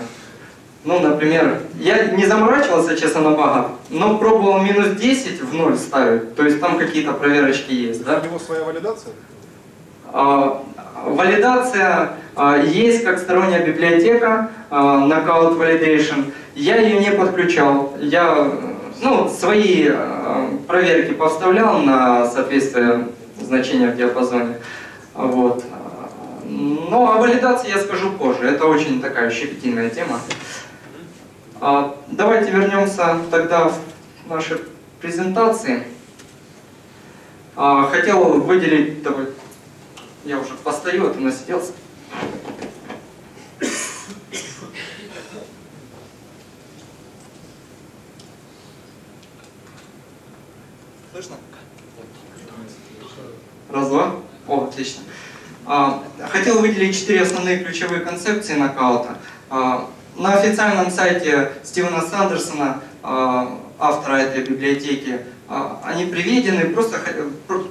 Ну, например, я не заморачивался, честно, на багах, но пробовал минус 10 в ноль ставить. То есть там какие-то проверочки есть, да? У него своя валидация? А, Валидация а, есть как сторонняя библиотека а, Knockout Validation. Я ее не подключал. Я ну, свои а, проверки поставлял на соответствие значения в диапазоне. Вот. Но о валидации я скажу позже. Это очень такая щепетильная тема. А, Давайте вернемся тогда в наши презентации. А, Хотел выделить, давай, я уже постою, а ты насиделся. Слышно? Раз, два. О, отлично. А, хотел выделить четыре основные ключевые концепции нокаута. А, На официальном сайте Стивена Сандерсона, а, автора этой библиотеки, они приведены, просто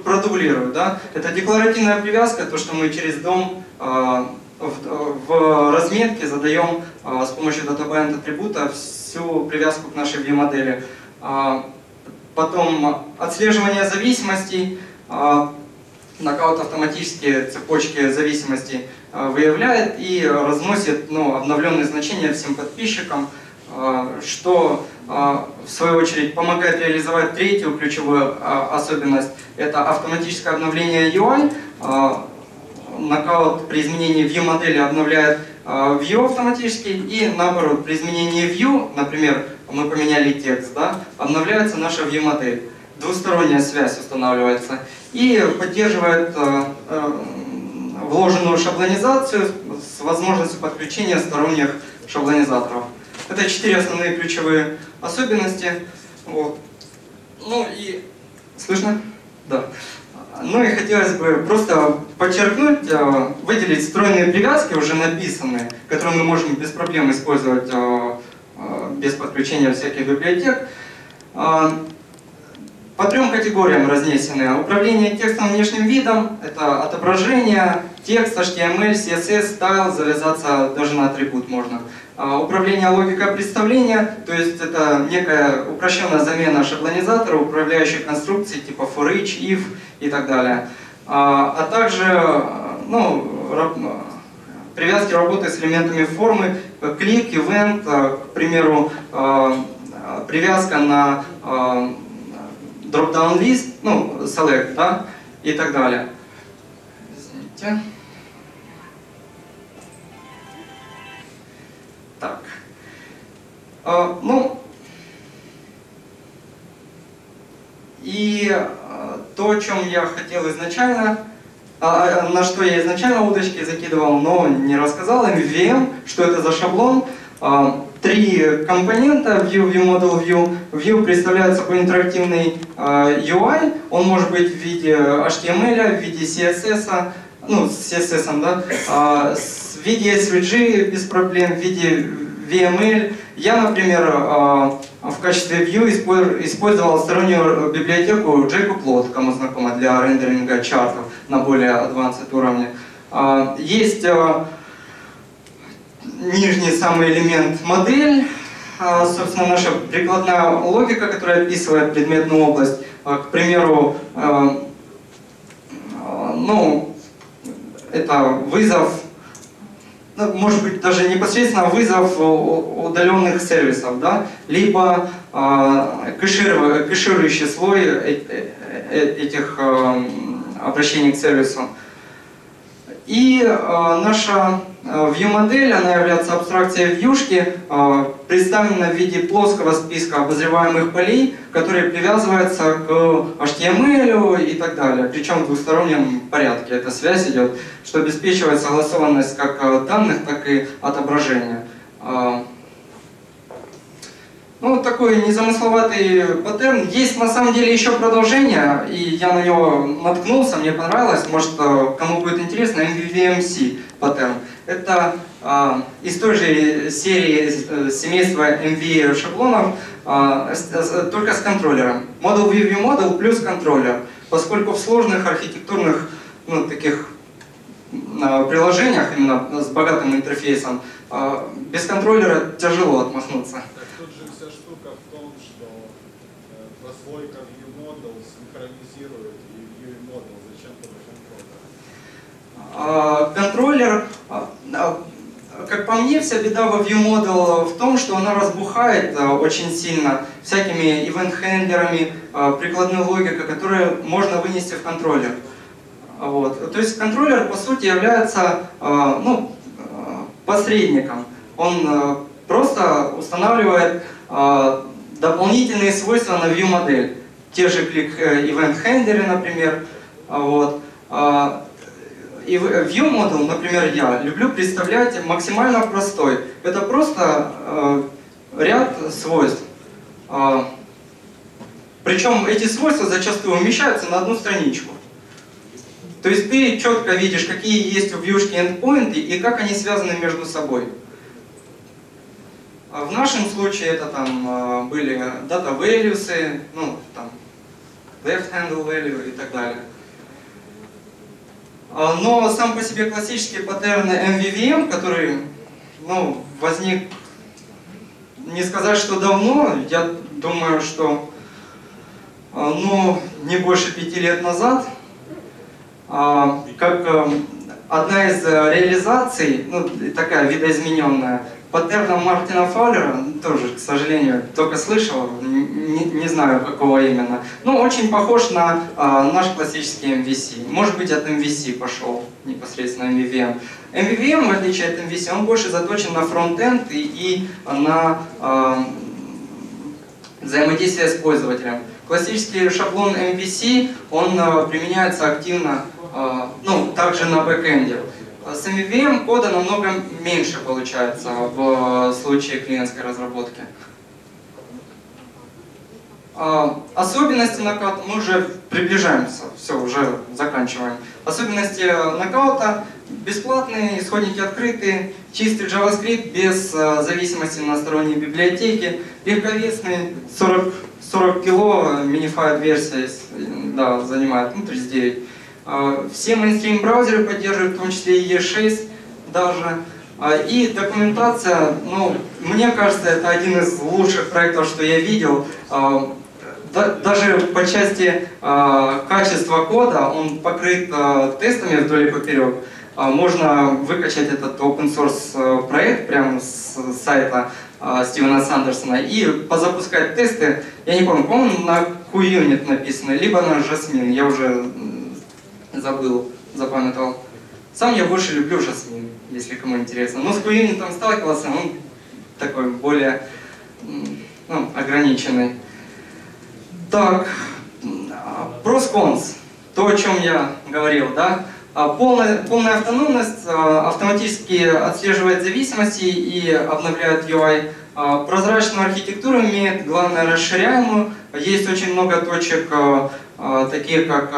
продублируют. Да? Это декларативная привязка, то, что мы через дом в, разметке задаем с помощью DataBind атрибута всю привязку к нашей view-модели. Потом отслеживание зависимостей. Нокаут автоматически цепочки зависимостей а, выявляет и разносит ну, обновленные значения всем подписчикам, а, что а, в свою очередь помогает реализовать третью ключевую особенность. Это автоматическое обновление UI. Нокаут при изменении view модели обновляет view автоматически и наоборот при изменении view, например, мы поменяли текст, да, обновляется наша view модель. Двусторонняя связь устанавливается и поддерживает э, э, вложенную шаблонизацию с возможностью подключения сторонних шаблонизаторов. Это четыре основные ключевые особенности. Вот. Ну и слышно? Да. Ну и хотелось бы просто подчеркнуть, э, выделить встроенные привязки, уже написанные, которые мы можем без проблем использовать без подключения всяких библиотек. По трем категориям разнесены. Управление текстом внешним видом, это отображение, текст, HTML, CSS, стайл, завязаться даже на атрибут можно. А, Управление логикой представления, то есть это некая упрощенная замена шаблонизатора, управляющих конструкций типа for each, if и так далее. А а также ну, привязки работы с элементами формы, клик, event, э, к примеру, привязка на drop-down лист, ну, select, да, и так далее. Извините. Так. Э, Ну, и э, то, о чем я хотел изначально, а, а, на что я изначально удочки закидывал, но не рассказал, MVM, что это за шаблон. А, Три компонента, View, View Model, View. View представляет собой интерактивный а, UI, он может быть в виде HTML, в виде CSS, ну, с CSS, да, а, в виде SVG без проблем, в виде VML. Я, например, а, в качестве View испо- использовал стороннюю библиотеку JQuePlot, кому знакомо, для рендеринга чартов на более advanced уровне. Есть нижний самый элемент модель, а, собственно, наша прикладная логика, которая описывает предметную область. А, К примеру, а, ну, это вызов, ну, может быть, даже непосредственно вызов удаленных сервисов, да, либо кэширу- кэширующий слой э- э- э- этих обращений к сервису. И наша view-модель, она является абстракцией вьюшки, э, представлена в виде плоского списка обозреваемых полей, которые привязываются к HTML и так далее. Причем в двустороннем порядке эта связь идет, что обеспечивает согласованность как э, данных, так и отображения. Э, ну, такой незамысловатый паттерн. Есть на самом деле еще продолжение, и я на него наткнулся, мне понравилось. Может, э, кому будет интересно, MVVMC паттерн. Это а, из той же серии э, семейства MV шаблонов, а, с- только с контроллером. Model View View Model плюс контроллер. Поскольку в сложных архитектурных, ну, таких а, приложениях, именно с богатым интерфейсом, без контроллера тяжело отмахнуться. Так тут же вся штука в том, что э, прослойка ViewModel синхронизирует и ViewModel. Зачем тогда контроллер? А, Контроллер, а, а, как по мне, вся беда во ViewModel в том, что она разбухает очень сильно всякими ивент-хендлерами, прикладной логикой, которую можно вынести в контроллер. Вот. То есть контроллер, по сути, является ну, посредником. Он просто устанавливает дополнительные свойства на view-модель. Те же клик-event-хендлеры, например. А, Вот. А, и в View Model, например, я люблю представлять максимально простой. Это просто э, ряд свойств. причем эти свойства зачастую умещаются на одну страничку. То есть ты четко видишь, какие есть у вьюшки эндпоинты и как они связаны между собой. А В нашем случае это там а, были data values, ну там left handle value и так далее. А, Но сам по себе классический паттерн MVVM, который ну, возник, не сказать, что давно, я думаю, что а, ну, не больше пяти лет назад, а, как одна из э, реализаций, ну, такая видоизмененная, паттерна Мартина Фаулера, тоже, к сожалению, только слышал, не, не знаю какого именно, но очень похож на а, наш классический MVC. Может быть от MVC пошел непосредственно MVVM. MVVM, в отличие от MVC, он больше заточен на фронтенд и, и на а, взаимодействие с пользователем. Классический шаблон MVC, он а, применяется активно, а, ну, также на бэкэнде. С MVVM кода намного меньше получается в случае клиентской разработки. Особенности нокаута, мы уже приближаемся, все, уже заканчиваем. Особенности нокаута, бесплатные, исходники открытые, чистый JavaScript без э, зависимости на сторонние библиотеки, легковесный, 40, 40 кило, минифайд версия да, занимает, ну 39. А, Все мейнстрим браузеры поддерживают, в том числе и E6 даже. А, И документация, ну, мне кажется, это один из лучших проектов, что я видел. А, да- Даже по части качества кода он покрыт тестами вдоль и поперек. Можно выкачать этот open source проект прямо с сайта Стивена Сандерсона и позапускать тесты. Я не помню, по-моему, на QUnit написано, либо на Jasmine, я уже забыл, запамятовал. Сам я больше люблю Жасмин, если кому интересно. Но с QUnit там сталкивался, он такой более ну, ограниченный. Так, просконс, то, о чем я говорил, да, А, полная, полная автономность а, автоматически отслеживает зависимости и обновляет UI. А, Прозрачную архитектуру имеет, главное, расширяемую. Есть очень много точек, такие как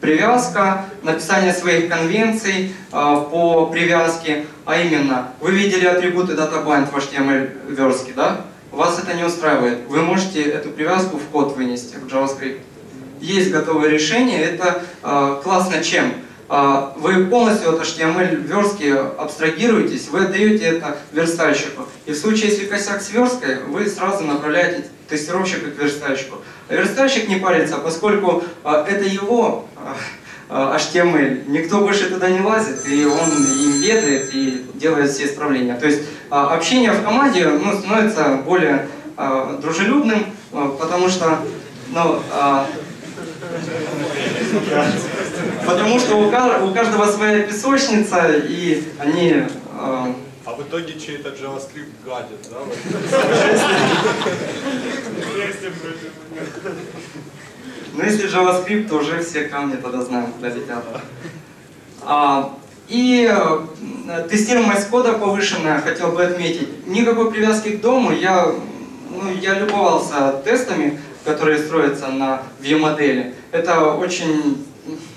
привязка, написание своих конвенций а, по привязке, а именно, вы видели атрибуты DataBind в HTML верстке, да? Вас это не устраивает. Вы можете эту привязку в код вынести, в JavaScript. Есть готовое решение, это а, классно чем? А, Вы полностью от HTML верстки абстрагируетесь, вы отдаете это верстальщику. И в случае, если косяк с версткой, вы сразу направляете тестировщика к верстальщику. А верстальщик не парится, поскольку а, это его а, а, HTML. Никто больше туда не лазит, и он им ведает и делает все исправления. То есть общение в команде ну, становится более дружелюбным, потому что ну, Потому что у каждого своя песочница, и они... А в итоге чей-то JavaScript гадит, да? Ну, если JavaScript, то уже все камни тогда знаем, куда летят. А, и э, тестируемость кода повышенная, хотел бы отметить. Никакой привязки к дому, я, ну, я любовался тестами, которые строятся на view-модели. Это очень,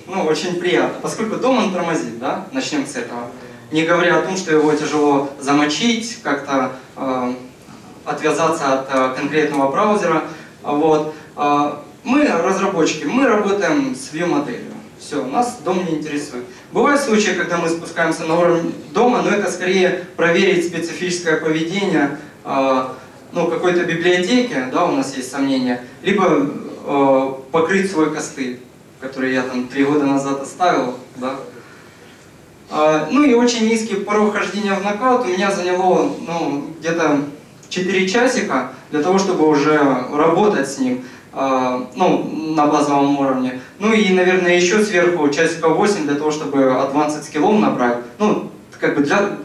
ну, очень приятно, поскольку дом он тормозит, да? Начнем с этого. Не говоря о том, что его тяжело замочить, как-то э, отвязаться от э, конкретного браузера. Вот. А, Мы, разработчики, мы работаем с view-моделью. Все, нас дом не интересует. Бывают случаи, когда мы спускаемся на уровень дома, но это скорее проверить специфическое поведение а, ну, какой-то библиотеки, да, у нас есть сомнения, либо э, покрыть свой костыль, который я там три года назад оставил, да. А, ну и очень низкий порог хождения в нокаут у меня заняло ну, где-то 4 часика для того, чтобы уже работать с ним а, ну, на базовом уровне. Ну и, наверное, еще сверху часиков 8 для того, чтобы advanced скиллов набрать. Ну, как бы для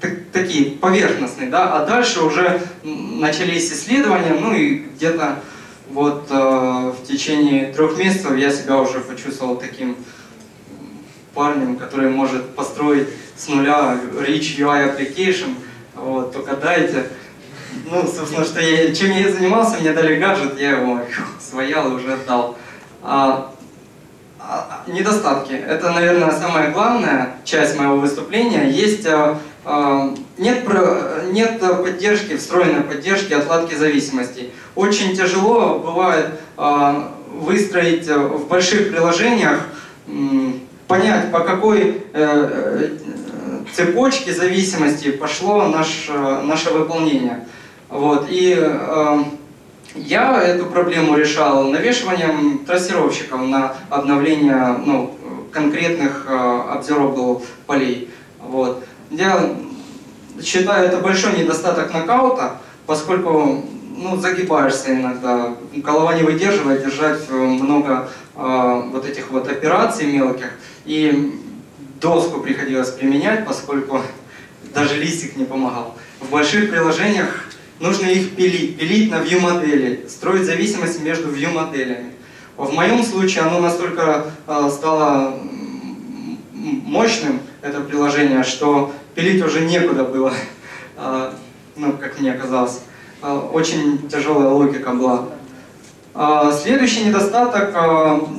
так- такие поверхностные, да, а дальше уже начались исследования, ну и где-то вот э, в течение трех месяцев я себя уже почувствовал таким парнем, который может построить с нуля Rich UI Application, вот, только дайте. Ну, собственно, что я, чем я занимался, мне дали гаджет, я его своял и уже отдал. А, а, недостатки. Это, наверное, самая главная часть моего выступления. Есть э, э, нет, нет поддержки, встроенной поддержки отладки зависимостей. Очень тяжело бывает э, выстроить в больших приложениях, понять, по какой э, э, цепочке зависимости пошло наш, э, наше выполнение. Вот. И э, я эту проблему решал навешиванием трассировщиков на обновление ну, конкретных э, observable полей. Вот. Я считаю это большой недостаток нокаута, поскольку ну, загибаешься иногда, голова не выдерживает держать э, много э, вот этих вот операций мелких, и доску приходилось применять, поскольку даже листик не помогал. В больших приложениях нужно их пилить, пилить на view модели, строить зависимость между view моделями. В моем случае оно настолько э, стало мощным, это приложение, что пилить уже некуда было, Э, ну, как мне казалось. Э, Очень тяжелая логика была. Следующий недостаток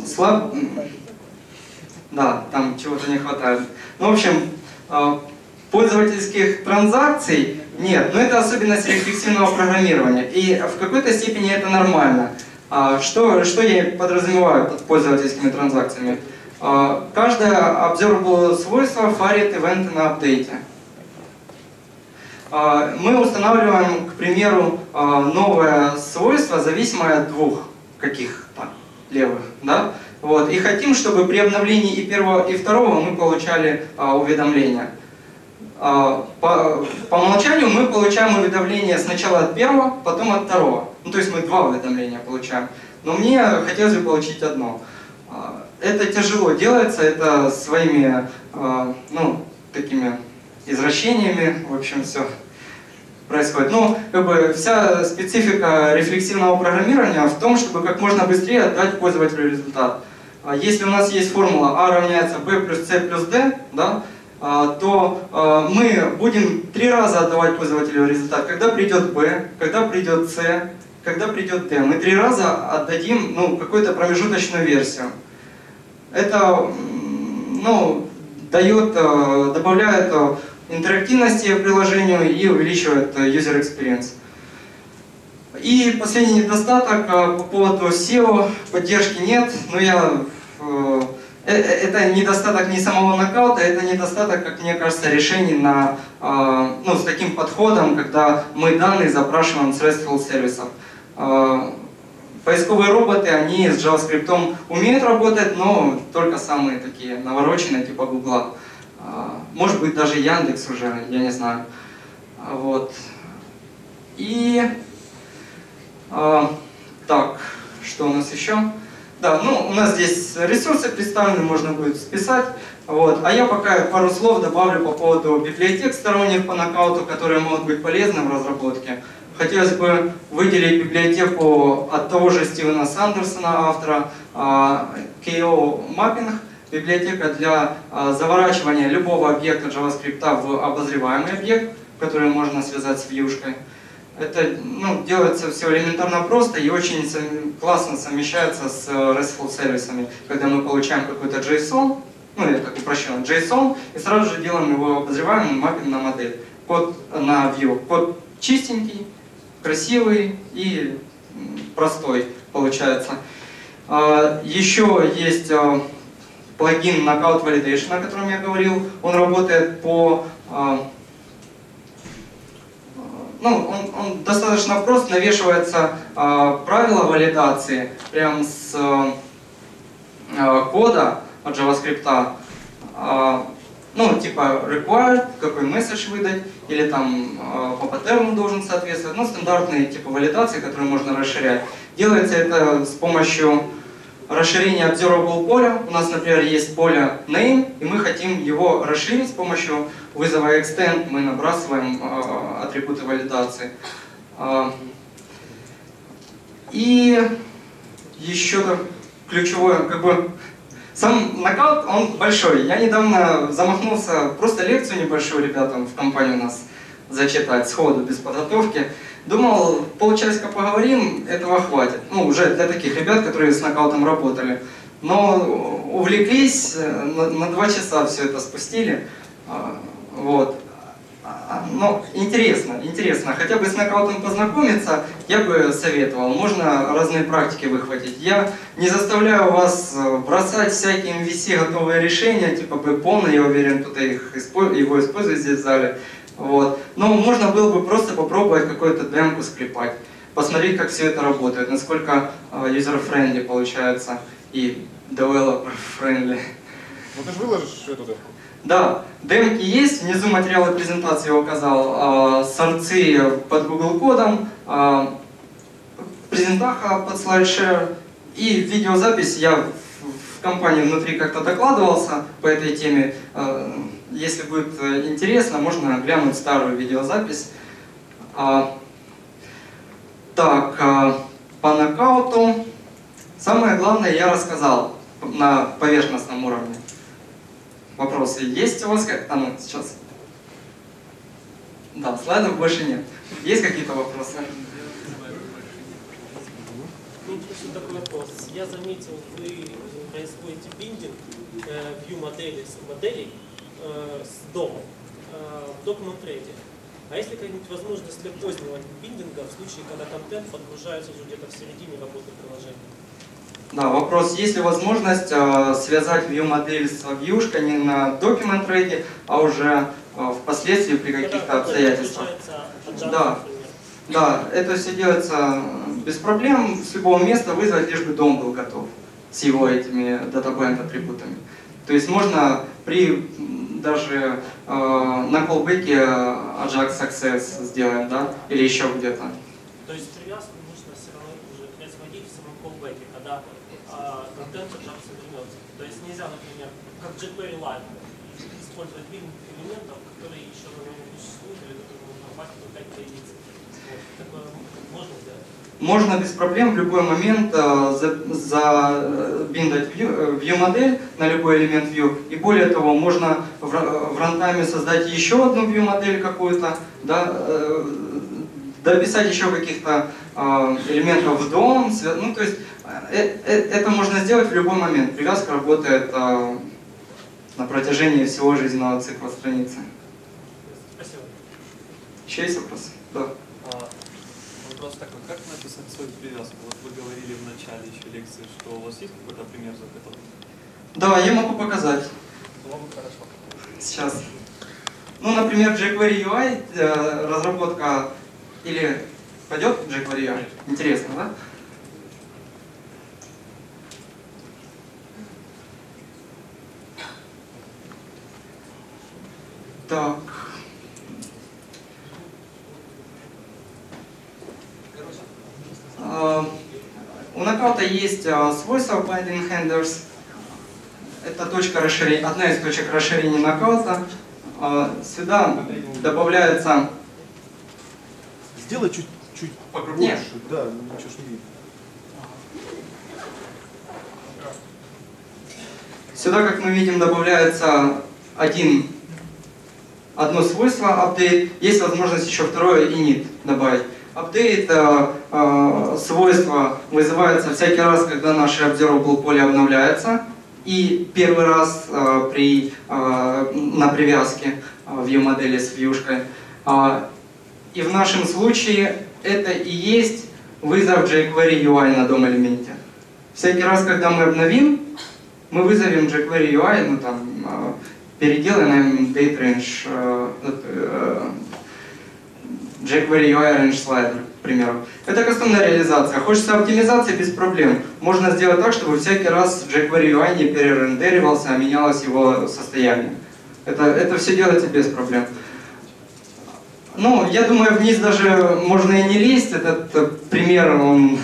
слаб... Да, там чего-то не хватает. Ну, в общем, э, пользовательских транзакций нет, но это особенность рефлексивного программирования. И в какой-то степени это нормально. А, Что, что я подразумеваю под пользовательскими транзакциями? Каждое observable свойство фарит ивенты на апдейте. А, Мы устанавливаем, к примеру, а, новое свойство, зависимое от двух каких-то левых, да? Вот. И хотим, чтобы при обновлении и первого, и второго мы получали а, уведомления. А, По, по умолчанию мы получаем уведомление сначала от первого, потом от второго. Ну, то есть мы два уведомления получаем. Но мне хотелось бы получить одно. А, Это тяжело делается, это своими, а, ну, такими извращениями, в общем, все происходит. Ну, как бы вся специфика рефлексивного программирования в том, чтобы как можно быстрее отдать пользователю результат. А Если у нас есть формула А равняется B плюс C плюс D, да, а, то а, мы будем три раза отдавать пользователю результат. Когда придет B, когда придет C, когда придет D. Мы три раза отдадим ну, какую-то промежуточную версию. Это ну, дает, добавляет интерактивности приложению и увеличивает user experience. И последний недостаток э, по поводу SEO, поддержки нет, но я э, э, это недостаток не самого нокаута, это недостаток, как мне кажется, решений на, э, ну, с таким подходом, когда мы данные запрашиваем с RESTful сервисов. Э, Поисковые роботы, они с JavaScript умеют работать, но только самые такие навороченные, типа. А, Может быть, даже Яндекс уже, я не знаю. А, Вот. И... а, так, что у нас еще? Да, ну, у нас здесь ресурсы представлены, можно будет списать. Вот. А я пока пару слов добавлю по поводу библиотек сторонних по нокауту, которые могут быть полезны в разработке. Хотелось бы выделить библиотеку от того же Стивена Сандерсона, автора а, KO Mapping, библиотека для а, заворачивания любого объекта JavaScript в обозреваемый объект, который можно связать с вьюшкой. Это ну, делается все элементарно просто и очень классно совмещается с э, RESTful сервисами, когда мы получаем какой-то JSON, ну я так упрощенно, JSON, и сразу же делаем его обозреваемым маппинг на модель, код на view. Код чистенький, красивый и простой получается. А, Еще есть а, плагин Knockout Validation, о котором я говорил. Он работает по а, ну, он, он достаточно прост, навешивается а, правило валидации прям с а, кода от JavaScript. А, ну, типа required, какой месседж выдать, или там а, по паттерну должен соответствовать. Ну, стандартные типа валидации, которые можно расширять. Делается это с помощью расширения observable поля. У нас, например, есть поле name, и мы хотим его расширить с помощью вызова extend. Мы набрасываем э, атрибуты валидации. А, и еще ключевое, как бы, сам нокаут, он большой. Я недавно замахнулся просто лекцию небольшую ребятам в компании у нас зачитать сходу, без подготовки. Думал, полчасика поговорим, этого хватит. Ну, уже для таких ребят, которые с нокаутом работали. Но увлеклись, э, на, на два часа все это спустили. А, Вот. А, Ну, интересно, интересно. Хотя бы с нокаутом познакомиться, я бы советовал. Можно разные практики выхватить. Я не заставляю вас э, бросать всякие MVC готовые решения, типа бэкбона, я уверен, кто-то их его использует здесь в зале. Вот. Но можно было бы просто попробовать какую-то демку склепать, посмотреть, как все это работает, насколько э, user-friendly получается и developer-friendly. Ну ты же выложишь эту демку. Да, демки есть, внизу материалы презентации я указал, а, сорцы под Google кодом, а, презентаха под SlideShare и видеозапись я в компании внутри как-то докладывался по этой теме. А, Если будет э, интересно, можно глянуть старую видеозапись. Так, по нокауту самое главное я рассказал на поверхностном уровне. Вопросы есть у вас? А ну, сейчас. Да, слайдов больше нет. Есть какие-то вопросы? Ну, еще такой вопрос. Я заметил, вы производите биндинг э, view модели моделей э, с домом э, в Ready. А есть ли какая-нибудь возможность для позднего биндинга в случае, когда контент подгружается уже где-то в середине работы приложения? Да, вопрос, есть ли возможность э, связать view модель с вьюшкой не на document ready, а уже э, впоследствии при каких-то обстоятельствах? Да. Да, это все делается без проблем, с любого места вызвать, лишь бы дом был готов с его этими датабэнд атрибутами. То есть можно при даже э, на колбеке Ajax Success сделаем, да, или еще где-то. То есть привязку нужно все равно уже производить в самом callback, когда а, контент Adjust вернется. То есть нельзя, например, как jQuery Live, использовать биндинг элементов, которые еще не существуют, или которые нужно попасть только появиться. Вот. Такое можно сделать? Можно без проблем в любой момент э, за, за view, э, view модель на любой элемент view. И более того, можно в, в рантайме создать еще одну view модель какую-то, да, э, дописать еще каких-то э, элементов в дом. Ну, то есть э, э, это можно сделать в любой момент. Привязка работает э, на протяжении всего жизненного цикла страницы. Спасибо. Еще есть вопросы? Да. А, Вопрос такой, как написать свою привязку? Вот вы говорили в начале еще лекции, что у вас есть какой-то пример заготовки? Да, я могу показать. Было бы хорошо. Сейчас. Ну, например, jQuery UI, э, разработка или пойдет jQuery UI? Интересно, да? Так. Э, У нокаута есть э, свойство binding handlers. Это точка расширения, одна из точек расширения нокаута. Э, Сюда добавляется Сделай чуть, чуть Нет. побольше. Да, ничего не видно. Сюда, как мы видим, добавляется один, одно свойство апдейт. Есть возможность еще второе init добавить. Апдейт э, э, свойство вызывается всякий раз, когда наше observable поле обновляется. И первый раз э, при, э, на привязке э, view модели с вьюшкой. А, и в нашем случае это и есть вызов jQuery UI на дом элементе. Всякий раз, когда мы обновим, мы вызовем jQuery UI, ну там, э, переделаем date range, э, э, jQuery UI range slider, к примеру. Это кастомная реализация. Хочется оптимизации без проблем. Можно сделать так, чтобы всякий раз jQuery UI не перерендеривался, а менялось его состояние. Это, это все делается без проблем. Ну, я думаю, вниз даже можно и не лезть. Этот э, пример, он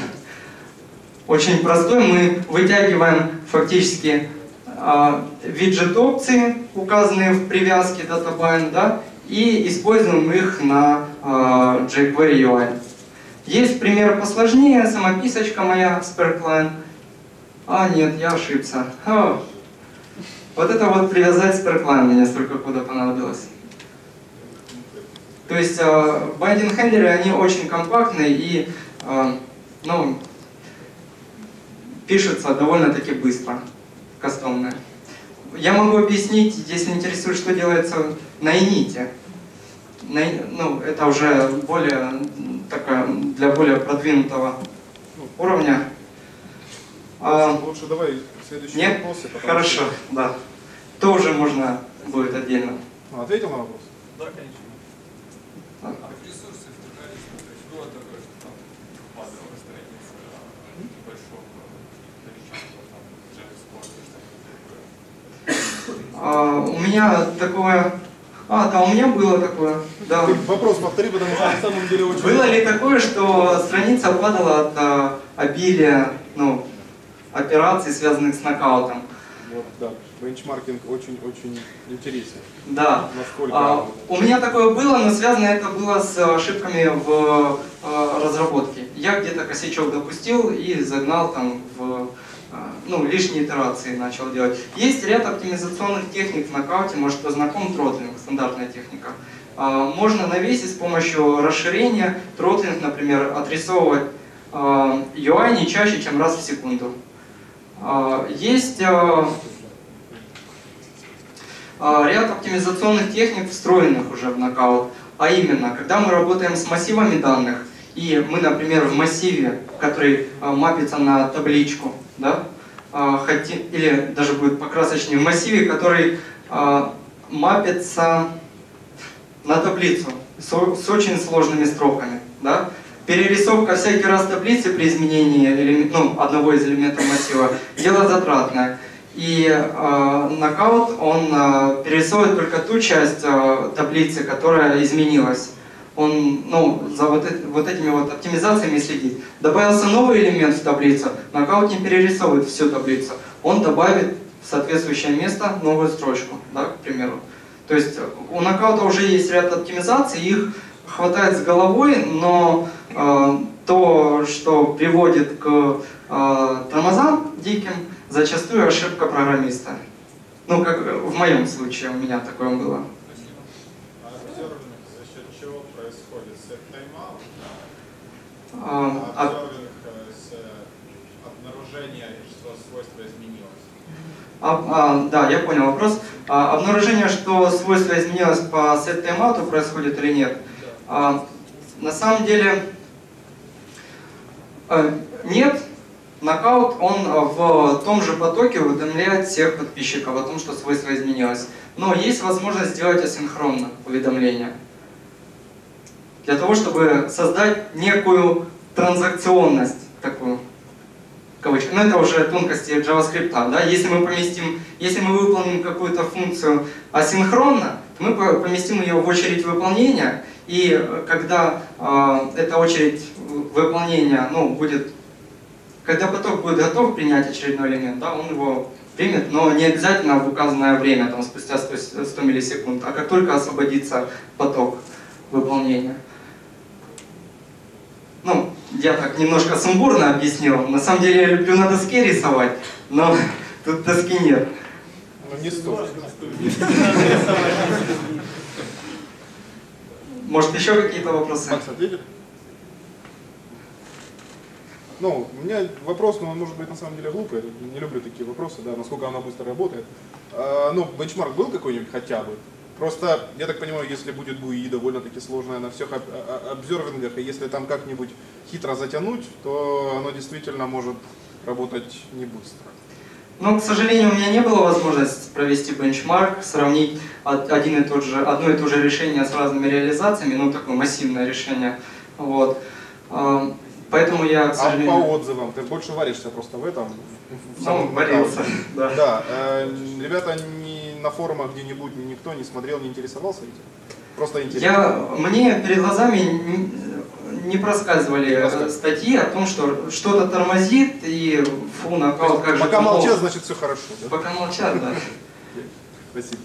очень простой. Мы вытягиваем фактически виджет-опции, указанные в привязке DataBind, да, и используем их на а, jQuery UI. Есть пример посложнее, самописочка моя, Spercline. А, нет, я ошибся. О, вот это вот привязать Spercline мне столько кода понадобилось. То есть байдинг хендлеры, они очень компактные и, э, ну, пишутся довольно-таки быстро, кастомные. Я могу объяснить, если интересует, что делается на ините. На ну, это уже более такая, для более продвинутого уровня. А, Лучше давай следующие нет? вопросы. Хорошо, что- да. Тоже можно будет отдельно. Ну, ответил на вопрос? Да, конечно. А в ресурсы втыкались, ну, то есть было такое, что там падала страница а, большого количества там JavaScript, что-нибудь такое. А, у меня такое... А, да, у меня было такое. Да. Ты вопрос повтори, потому что на самом деле очень... Было ли такое, что страница падала от а, обилия ну, операций, связанных с нокаутом? Вот, да. Бенчмаркинг очень-очень интересен. Да. Насколько... А, у меня такое было, но связано это было с ошибками в а, разработке. Я где-то косячок допустил и загнал там в ну, лишние итерации начал делать. Есть ряд оптимизационных техник в нокауте, может кто знаком, тротлинг, стандартная техника. А, Можно навесить с помощью расширения тротлинг, например, отрисовывать а, UI не чаще, чем раз в секунду. А, Есть а, а, ряд оптимизационных техник, встроенных уже в нокаут. А именно, когда мы работаем с массивами данных, и мы, например, в массиве, который а, мапится на табличку, да, а, хоти- или даже будет покрасочнее, в массиве, который а, мапится на таблицу со- с очень сложными строками, да, перерисовка всякий раз таблицы при изменении элеме- ну, одного из элементов массива дело затратное. И э, нокаут, он э, перерисовывает только ту часть э, таблицы, которая изменилась. Он ну, за вот, вот этими вот оптимизациями следит. Добавился новый элемент в таблицу, нокаут не перерисовывает всю таблицу. Он добавит в соответствующее место новую строчку, да, к примеру. То есть у нокаута уже есть ряд оптимизаций, их хватает с головой, но э, то, что приводит к э, тормозам диким, зачастую ошибка программиста. Ну, как в моем случае у меня такое было. Спасибо. А обзервинг за счет чего происходит? Сет тайм-аут? Э, А а- обзервинг с обнаружения, что свойство изменилось? А, а, да, я понял вопрос. А, обнаружение, что свойство изменилось по set timeout происходит или нет? А, на самом деле э, нет. Нокаут, он э, в том же потоке уведомляет всех подписчиков о том, что свойство изменилось. Но есть возможность сделать асинхронно уведомление. Для того, чтобы создать некую транзакционность такую кавычки. Но это уже тонкости JavaScript. Да? Если мы поместим, если мы выполним какую-то функцию асинхронно, то мы по- поместим ее в очередь выполнения, и э, когда э, эта очередь выполнения ну, будет, когда поток будет готов принять очередной элемент, да, он его примет, но не обязательно в указанное время, там, спустя 100, 100 миллисекунд, а как только освободится поток выполнения. Ну, я так немножко сумбурно объяснил. На самом деле я люблю на доске рисовать, но тут доски нет. Ну, не стоит. Может, еще какие-то вопросы? Макс, ответит? Ну, у меня вопрос, но он может быть на самом деле глупый. Не люблю такие вопросы, да, насколько она быстро работает. А, ну, бенчмарк был какой-нибудь хотя бы? Просто, я так понимаю, если будет GUI довольно-таки сложная на всех об- а- обзервингах, и если там как-нибудь хитро затянуть, то оно действительно может работать не быстро. Но, к сожалению, у меня не было возможности провести бенчмарк, сравнить од- один и тот же, одно и то же решение с разными реализациями, ну, такое массивное решение. Вот. А, Поэтому я, к А сожалению... по отзывам, ты больше варишься просто в этом? в Ну, варился, да. Да, э, ребята на форумах где-нибудь никто не смотрел, не интересовался этим? Просто интересно. Я, мне перед глазами не, проскальзывали э, проскальзывали. статьи о том, что что-то тормозит и фу, есть как же Пока молчат, значит все хорошо. Да? Пока молчат, да. Спасибо.